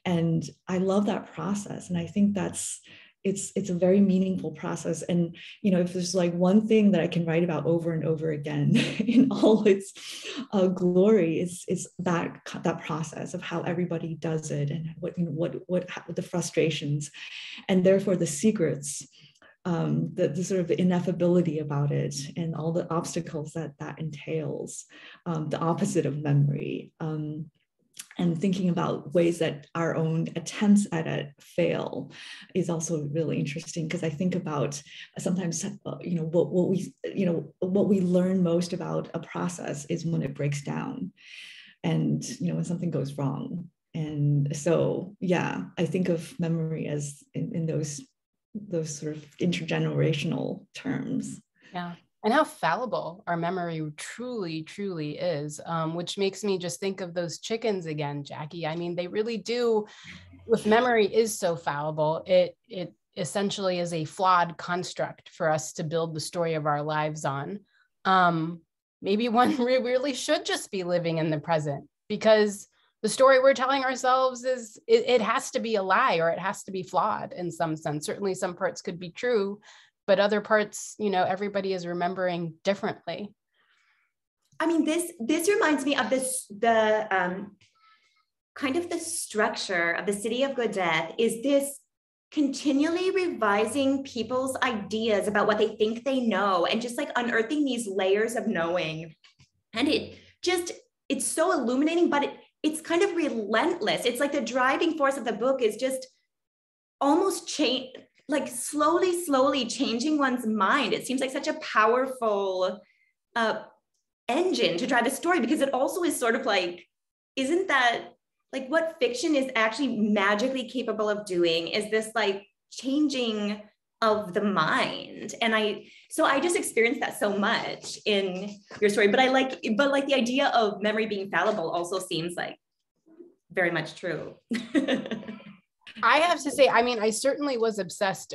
And I love that process. And I think that's it's it's a very meaningful process and you know if there's like one thing that i can write about over and over again in all its uh, glory is is that that process of how everybody does it and what you know what what, what the frustrations and therefore the secrets um, the, the, sort of ineffability about it and all the obstacles that that entails, um, the opposite of memory, um, and thinking about ways that our own attempts at it fail is also really interesting because I think about sometimes uh, you know what, what we you know what we learn most about a process is when it breaks down, and you know when something goes wrong. And so, yeah, I think of memory as in, in those those sort of intergenerational terms. Yeah. And how fallible our memory truly, truly is, um, which makes me just think of those chickens again, Jackie. I mean, they really do if memory is so fallible, it it essentially is a flawed construct for us to build the story of our lives on. Um, maybe one really should just be living in the present because the story we're telling ourselves is it, it, has to be a lie or it has to be flawed in some sense. Certainly some parts could be true but other parts you know everybody is remembering differently. I mean this this reminds me of this the um kind of the structure of the city of good death is this continually revising people's ideas about what they think they know and just like unearthing these layers of knowing. And it just it's so illuminating but it it's kind of relentless. It's like the driving force of the book is just almost change like slowly slowly changing one's mind. It seems like such a powerful uh engine to drive the story because it also is sort of like isn't that like what fiction is actually magically capable of doing is this like changing of the mind. And i so i just experienced that so much in your story but i like but like the idea of memory being fallible also seems like very much true. I have to say i mean i certainly was obsessed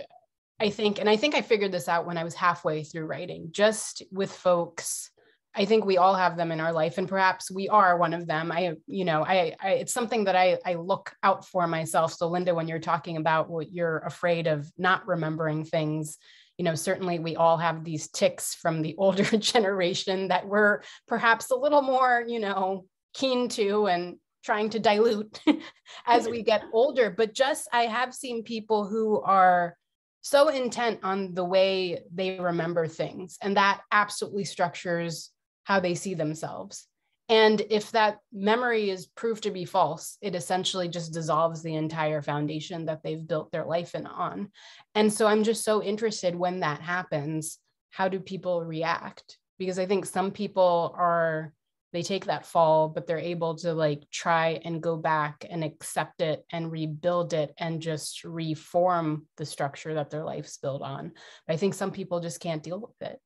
i think and i think i figured this out when i was halfway through writing just with folks I think we all have them in our life, and perhaps we are one of them. I, you know, I, I, it's something that I, I look out for myself. So, Linda, when you're talking about what you're afraid of not remembering things, you know, certainly we all have these ticks from the older generation that we're perhaps a little more, you know, keen to and trying to dilute as we get older. But just I have seen people who are so intent on the way they remember things, and that absolutely structures how they see themselves. And if that memory is proved to be false, it essentially just dissolves the entire foundation that they've built their life in on. And so I'm just so interested when that happens, how do people react? Because I think some people are, they take that fall, but they're able to like try and go back and accept it and rebuild it and just reform the structure that their life's built on. But I think some people just can't deal with it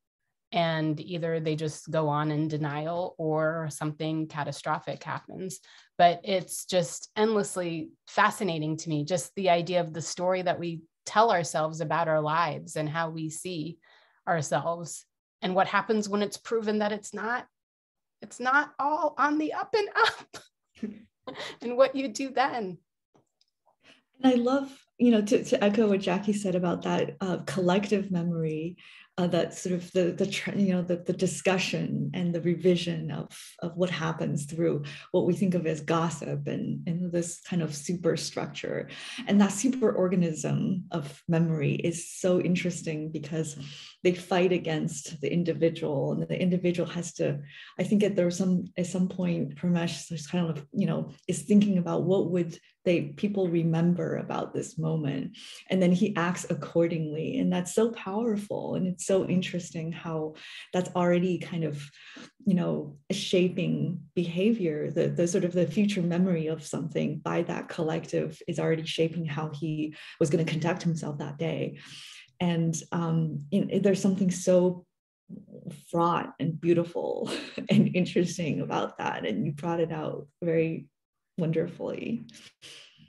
and either they just go on in denial or something catastrophic happens. But it's just endlessly fascinating to me just the idea of the story that we tell ourselves about our lives and how we see ourselves and what happens when it's proven that it's not. It's not all on the up and up and what you do then. And i love you know to, to echo what jackie said about that uh, collective memory uh, that sort of the the you know the, the discussion and the revision of of what happens through what we think of as gossip and, and this kind of superstructure. And that super organism of memory is so interesting because they fight against the individual and the individual has to i think at there some at some point Pramesha there's kind of you know is thinking about what would they people remember about this moment. And then he acts accordingly and that's so powerful. And it's so interesting how that's already kind of you know shaping behavior. The, the sort of the future memory of something by that collective is already shaping how he was going to conduct himself that day. And um, there's something so fraught and beautiful and interesting about that. And you brought it out very wonderfully.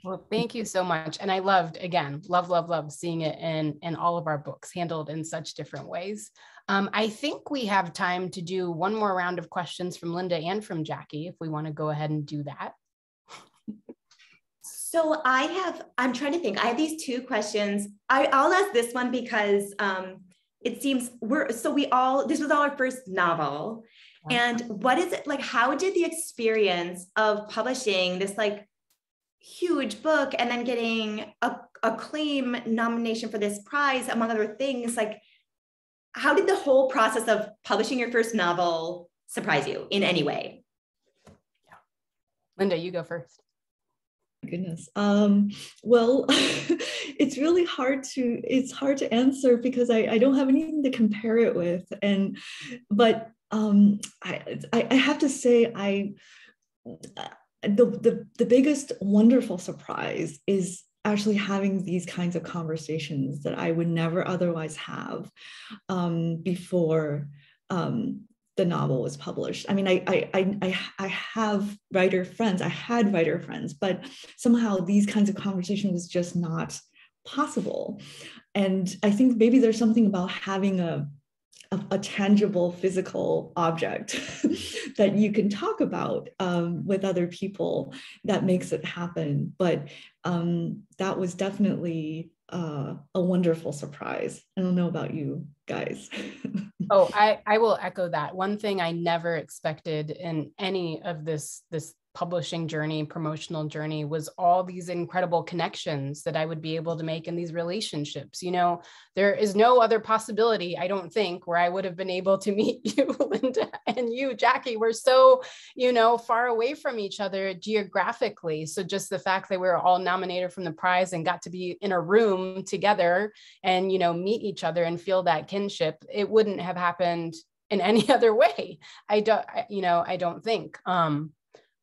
Well, thank you so much. And I loved, again, love, love, love seeing it in, in all of our books handled in such different ways. Um, I think we have time to do one more round of questions from Linda and from Jackie, if we want to go ahead and do that. So I have, I'm trying to think, I have these two questions. I, I'll ask this one because um, it seems we're, so we all, this was all our first novel. And what is it like? How did the experience of publishing this like huge book and then getting a acclaim nomination for this prize, among other things, like how did the whole process of publishing your first novel surprise you in any way? Yeah. Linda, you go first. Goodness. Um, well, it's really hard to it's hard to answer because I, I don't have anything to compare it with. And but um, I, I have to say, I the, the the biggest wonderful surprise is actually having these kinds of conversations that I would never otherwise have um, before um, the novel was published. I mean, I, I, I, I have writer friends, I had writer friends, but somehow these kinds of conversations was just not possible. And I think maybe there's something about having a, a, a tangible physical object that you can talk about um, with other people that makes it happen. But um, that was definitely uh, a wonderful surprise. I don't know about you guys. oh, I, I will echo that. One thing I never expected in any of this this publishing journey, promotional journey was all these incredible connections that I would be able to make in these relationships. You know, there is no other possibility, I don't think, where I would have been able to meet you, Linda, and you, Jackie. We're so, you know, far away from each other geographically. So just the fact that we are all nominated from the prize and got to be in a room together and, you know, meet each other and feel that kinship, it wouldn't have happened in any other way. I don't, you know, I don't think. Um,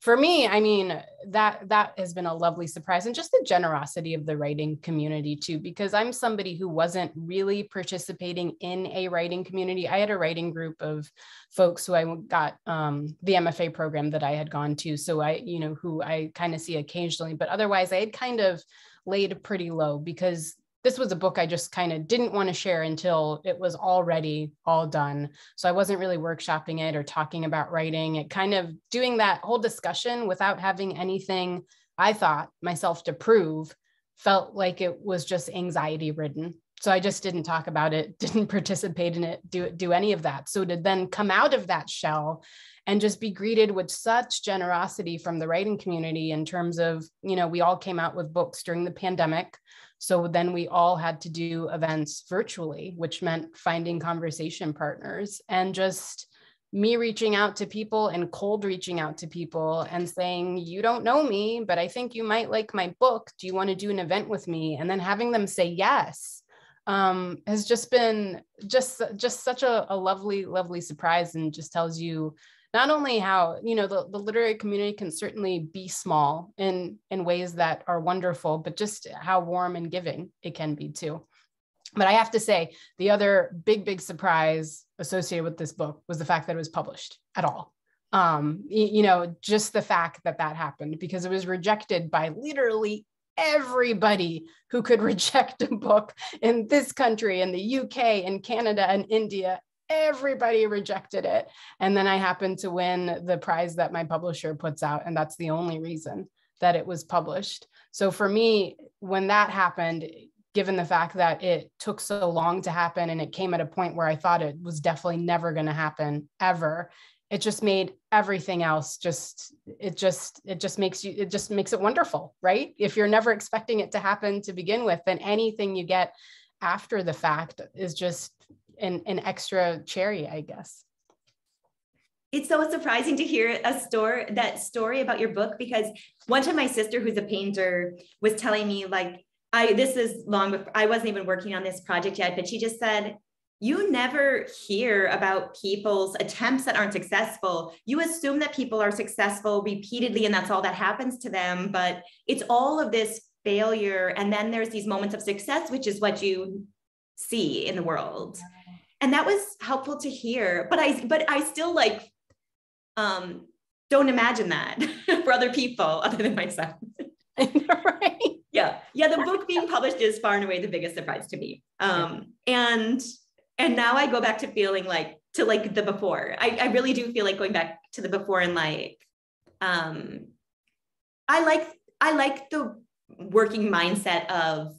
for me i mean that that has been a lovely surprise and just the generosity of the writing community too because i'm somebody who wasn't really participating in a writing community. I had a writing group of folks who i got um, the mfa program that i had gone to. So i you know who i kind of see occasionally but otherwise i had kind of laid pretty low because this was a book I just kind of didn't want to share until it was already all done. So I wasn't really workshopping it or talking about writing. It kind of doing that whole discussion without having anything I thought myself to prove felt like it was just anxiety ridden. So I just didn't talk about it, didn't participate in it, do do any of that. So to then come out of that shell and just be greeted with such generosity from the writing community in terms of, you know, we all came out with books during the pandemic. So then we all had to do events virtually, which meant finding conversation partners and just me reaching out to people and cold reaching out to people and saying, You don't know me, but I think you might like my book. Do you want to do an event with me? And then having them say yes. Um, has just been just just such a, a lovely lovely surprise and just tells you not only how you know the, the literary community can certainly be small in in ways that are wonderful but just how warm and giving it can be too. But i have to say the other big big surprise associated with this book was the fact that it was published at all. Um you know just the fact that that happened because it was rejected by literally everybody who could reject a book in this country in the UK in Canada and India everybody rejected it. And then I happened to win the prize that my publisher puts out. And that's the only reason that it was published. So for me, when that happened, given the fact that it took so long to happen and it came at a point where I thought it was definitely never going to happen ever, it just made everything else just it just it just makes you it just makes it wonderful right if you're never expecting it to happen to begin with then anything you get after the fact is just an, an extra cherry, I guess. It's so surprising to hear a story that story about your book because one time my sister, who's a painter, was telling me like I this is long before I wasn't even working on this project yet, but she just said you never hear about people's attempts that aren't successful. You assume that people are successful repeatedly and that's all that happens to them. But it's all of this failure. And then there's these moments of success, which is what you see in the world and that was helpful to hear but i but i still like um don't imagine that for other people other than myself. Right? Yeah. Yeah the book being published is far and away the biggest surprise to me. Um and and now i go back to feeling like to like the before. I, I really do feel like going back to the before and like um i like i like the working mindset of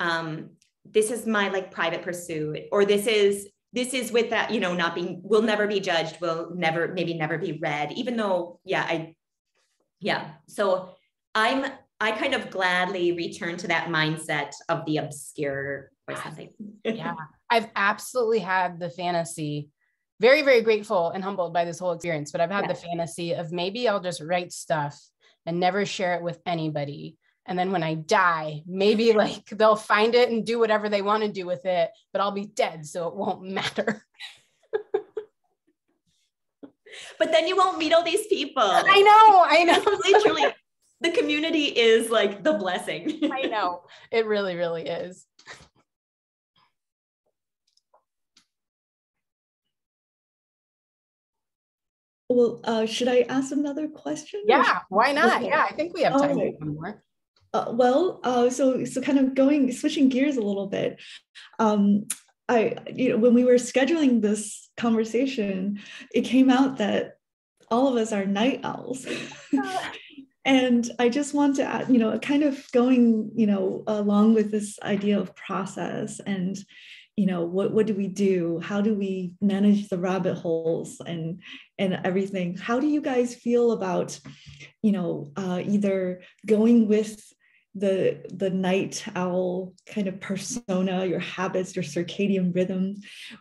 um this is my like private pursuit or this is this is with that you know not being will never be judged will never maybe never be read even though yeah i yeah. So i'm i kind of gladly return to that mindset of the obscure or something yeah. I've absolutely had the fantasy very very grateful and humbled by this whole experience but i've had yeah. the fantasy of maybe i'll just write stuff and never share it with anybody and then when I die, maybe like they'll find it and do whatever they want to do with it, but I'll be dead, so it won't matter. but then you won't meet all these people. I know, I know. Literally, the community is like the blessing. I know. It really, really is. well, uh, should I ask another question? Yeah, why not? Yeah, I think we have time for one more. Uh, well, uh, so so kind of going switching gears a little bit. Um, I you know when we were scheduling this conversation, it came out that all of us are night owls. and I just want to add, you know, kind of going, you know, along with this idea of process and you know what what do we do how do we manage the rabbit holes and and everything how do you guys feel about you know uh, either going with the the night owl kind of persona your habits your circadian rhythm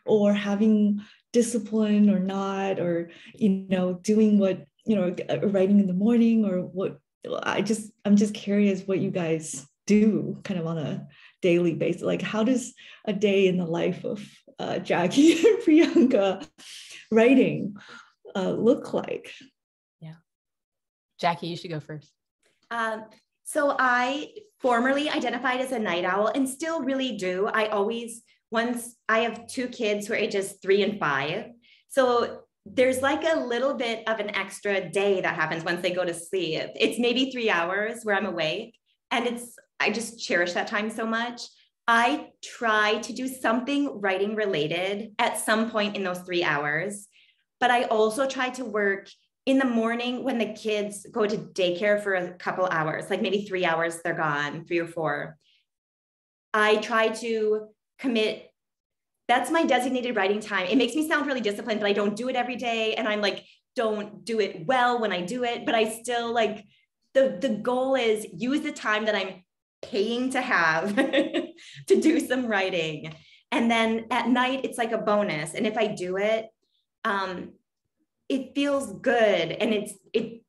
or having discipline or not or you know doing what you know writing in the morning or what i just i'm just curious what you guys do kind of on a daily basis. Like how does a day in the life of uh, jackie and priyanka writing uh, look like? Yeah. Jackie you should go first. Um, so i formerly identified as a night owl and still really do. I always once i have two kids who are ages three and five. So there's like a little bit of an extra day that happens once they go to sleep. It's maybe three hours where i'm awake and it's I just cherish that time so much. I try to do something writing related at some point in those three hours, but I also try to work in the morning when the kids go to daycare for a couple hours, like maybe three hours, they're gone, three or four. I try to commit. That's my designated writing time. It makes me sound really disciplined, but I don't do it every day. And I'm like, don't do it well when I do it, but I still like the, the goal is use the time that I'm paying to have to do some writing. And then at night, it's like a bonus. And if I do it, um, it feels good. And it's, it,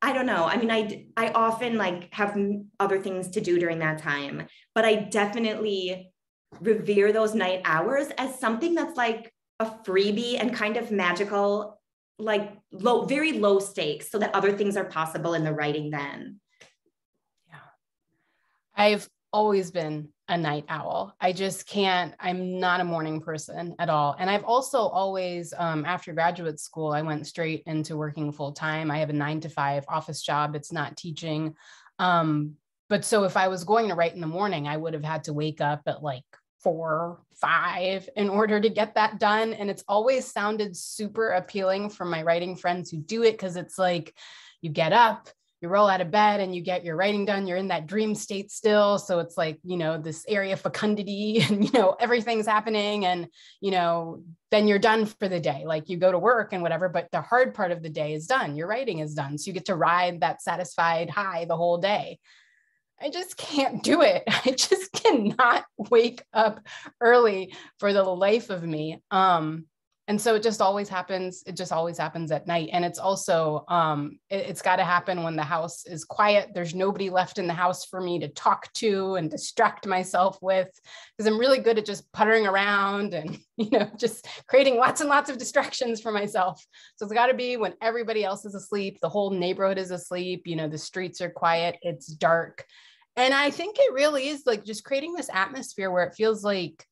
I don't know. I mean, I, I often like have other things to do during that time, but I definitely revere those night hours as something that's like a freebie and kind of magical, like low, very low stakes so that other things are possible in the writing then. Yeah, I've always been a night owl. I just can't, I'm not a morning person at all. And I've also always, um, after graduate school, I went straight into working full time. I have a nine to five office job, it's not teaching. Um, but so if I was going to write in the morning, I would have had to wake up at like four, five in order to get that done. And it's always sounded super appealing for my writing friends who do it because it's like you get up, you roll out of bed and you get your writing done you're in that dream state still. So it's like you know this area of fecundity and you know everything's happening and you know then you're done for the day. Like you go to work and whatever but the hard part of the day is done. Your writing is done. So you get to ride that satisfied high the whole day. I just can't do it. I just cannot wake up early for the life of me. Um, and so it just always happens it just always happens at night. And it's also um, it, has got to happen when the house is quiet. There's nobody left in the house for me to talk to and distract myself with because i'm really good at just puttering around and you know just creating lots and lots of distractions for myself. So it's got to be when everybody else is asleep the whole neighborhood is asleep you know the streets are quiet it's dark. And i think it really is like just creating this atmosphere where it feels like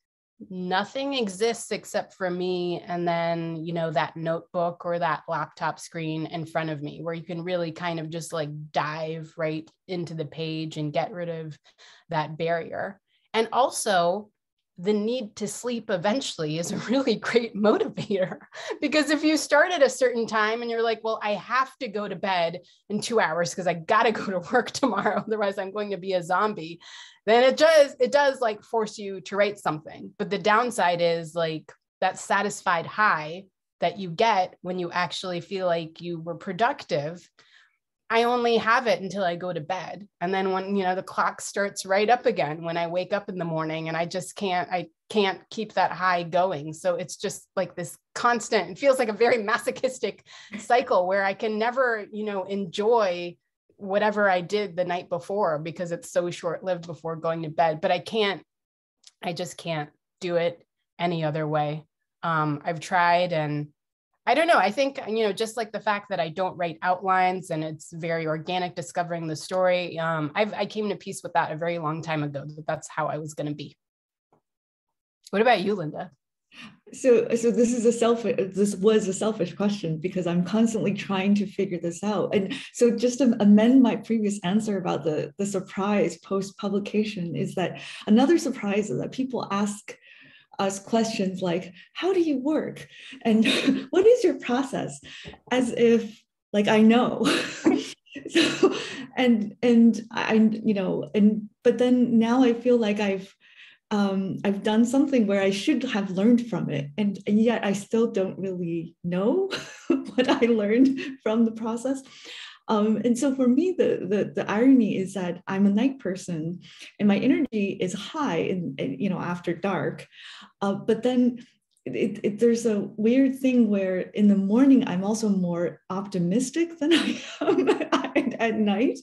nothing exists except for me and then you know that notebook or that laptop screen in front of me where you can really kind of just like dive right into the page and get rid of that barrier. And also the need to sleep eventually is a really great motivator. Because if you start at a certain time and you're like well i have to go to bed in two hours because i gotta go to work tomorrow otherwise i'm going to be a zombie then it does it does like force you to write something. But the downside is like that satisfied high that you get when you actually feel like you were productive I only have it until I go to bed. And then when, you know, the clock starts right up again when I wake up in the morning and I just can't, I can't keep that high going. So it's just like this constant, it feels like a very masochistic cycle where I can never, you know, enjoy whatever I did the night before because it's so short lived before going to bed. But I can't, I just can't do it any other way. Um, I've tried and I don't know. I think, you know, just like the fact that I don't write outlines and it's very organic discovering the story. Um, I've, I came to peace with that a very long time ago, that that's how I was going to be. What about you, Linda? so so this is a selfish this was a selfish question because i'm constantly trying to figure this out and so just to amend my previous answer about the the surprise post publication is that another surprise is that people ask us questions like how do you work? And what is your process? As if like i know. So and and i you know and but then now i feel like i've um, I've done something where I should have learned from it, and, and yet I still don't really know what I learned from the process. Um, and so for me, the, the, the irony is that I'm a night person, and my energy is high, in you know after dark, uh, but then. It, it, there's a weird thing where in the morning I'm also more optimistic than I am at, at night.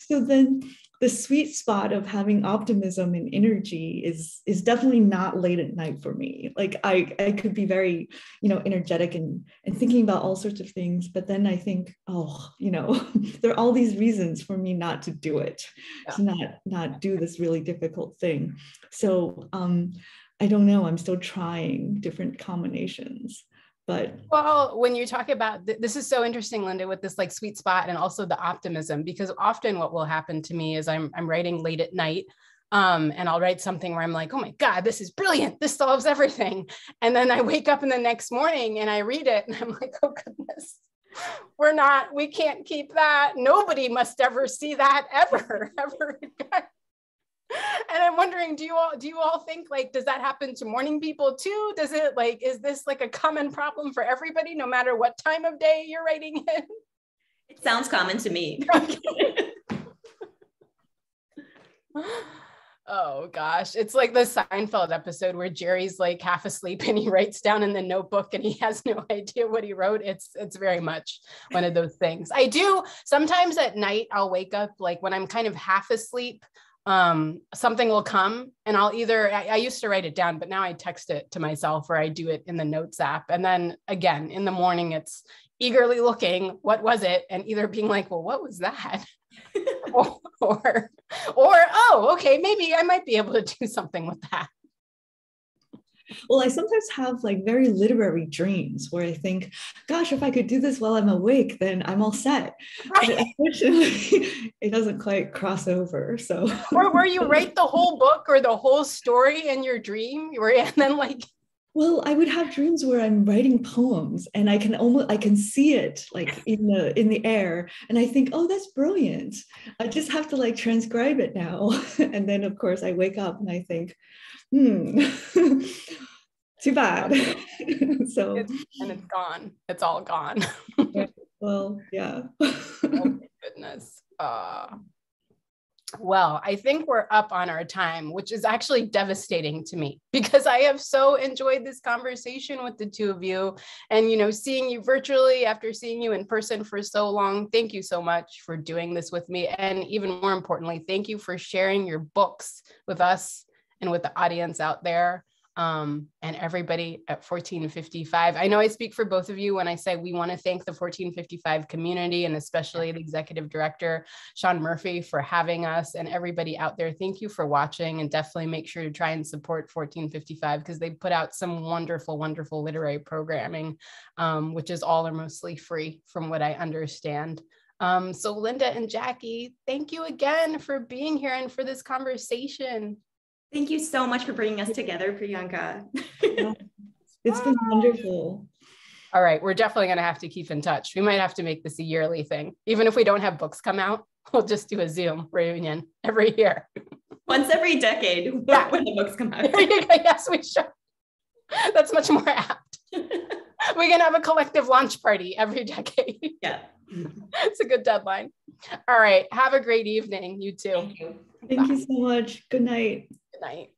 So then the sweet spot of having optimism and energy is is definitely not late at night for me. Like i i could be very you know energetic and and thinking about all sorts of things but then i think oh you know there are all these reasons for me not to do it yeah. to not not do this really difficult thing. So um i don't know. I'm still trying different combinations but well when you talk about th- this is so interesting linda with this like sweet spot and also the optimism because often what will happen to me is i'm i'm writing late at night um, and I'll write something where I'm like, oh my God, this is brilliant. This solves everything. And then I wake up in the next morning and I read it and I'm like, oh goodness, we're not, we can't keep that. Nobody must ever see that ever, ever again and I'm wondering, do you all do you all think like does that happen to morning people too? Does it like is this like a common problem for everybody, no matter what time of day you're writing in? It sounds common to me. oh gosh, it's like the Seinfeld episode where Jerry's like half asleep and he writes down in the notebook and he has no idea what he wrote. It's it's very much one of those things. I do sometimes at night I'll wake up like when I'm kind of half asleep um, something will come and I'll either, I, I, used to write it down, but now I text it to myself or I do it in the notes app. And then again, in the morning, it's eagerly looking, what was it? And either being like, well, what was that? or, or, or, oh, okay, maybe I might be able to do something with that well, I sometimes have like very literary dreams where I think, gosh, if I could do this while I'm awake, then I'm all set. Right. But unfortunately, it doesn't quite cross over. So, or where you write the whole book or the whole story in your dream, and then like well, I would have dreams where I'm writing poems and I can almost I can see it like in the in the air and I think, "Oh, that's brilliant. I just have to like transcribe it now." and then of course I wake up and I think, "Hmm. too bad." so it's, and it's gone. It's all gone. well, yeah. oh goodness. Uh well, I think we're up on our time, which is actually devastating to me because I have so enjoyed this conversation with the two of you. And, you know, seeing you virtually after seeing you in person for so long, thank you so much for doing this with me. And even more importantly, thank you for sharing your books with us and with the audience out there um, and everybody at 1455. I know I speak for both of you when I say we want to thank the 1455 community and especially the executive director, Sean Murphy, for having us and everybody out there. Thank you for watching and definitely make sure to try and support 1455 because they put out some wonderful, wonderful literary programming, um, which is all or mostly free from what I understand. Um, so Linda and Jackie, thank you again for being here and for this conversation. Thank you so much for bringing us together, Priyanka. it's been wonderful. All right, we're definitely going to have to keep in touch. We might have to make this a yearly thing. Even if we don't have books come out, we'll just do a Zoom reunion every year. Once every decade yeah. when the books come out. yes, we should. That's much more apt. we can have a collective launch party every decade. Yeah. it's a good deadline. All right. Have a great evening, you too. Thank you. Thank you so much. Good night. Night.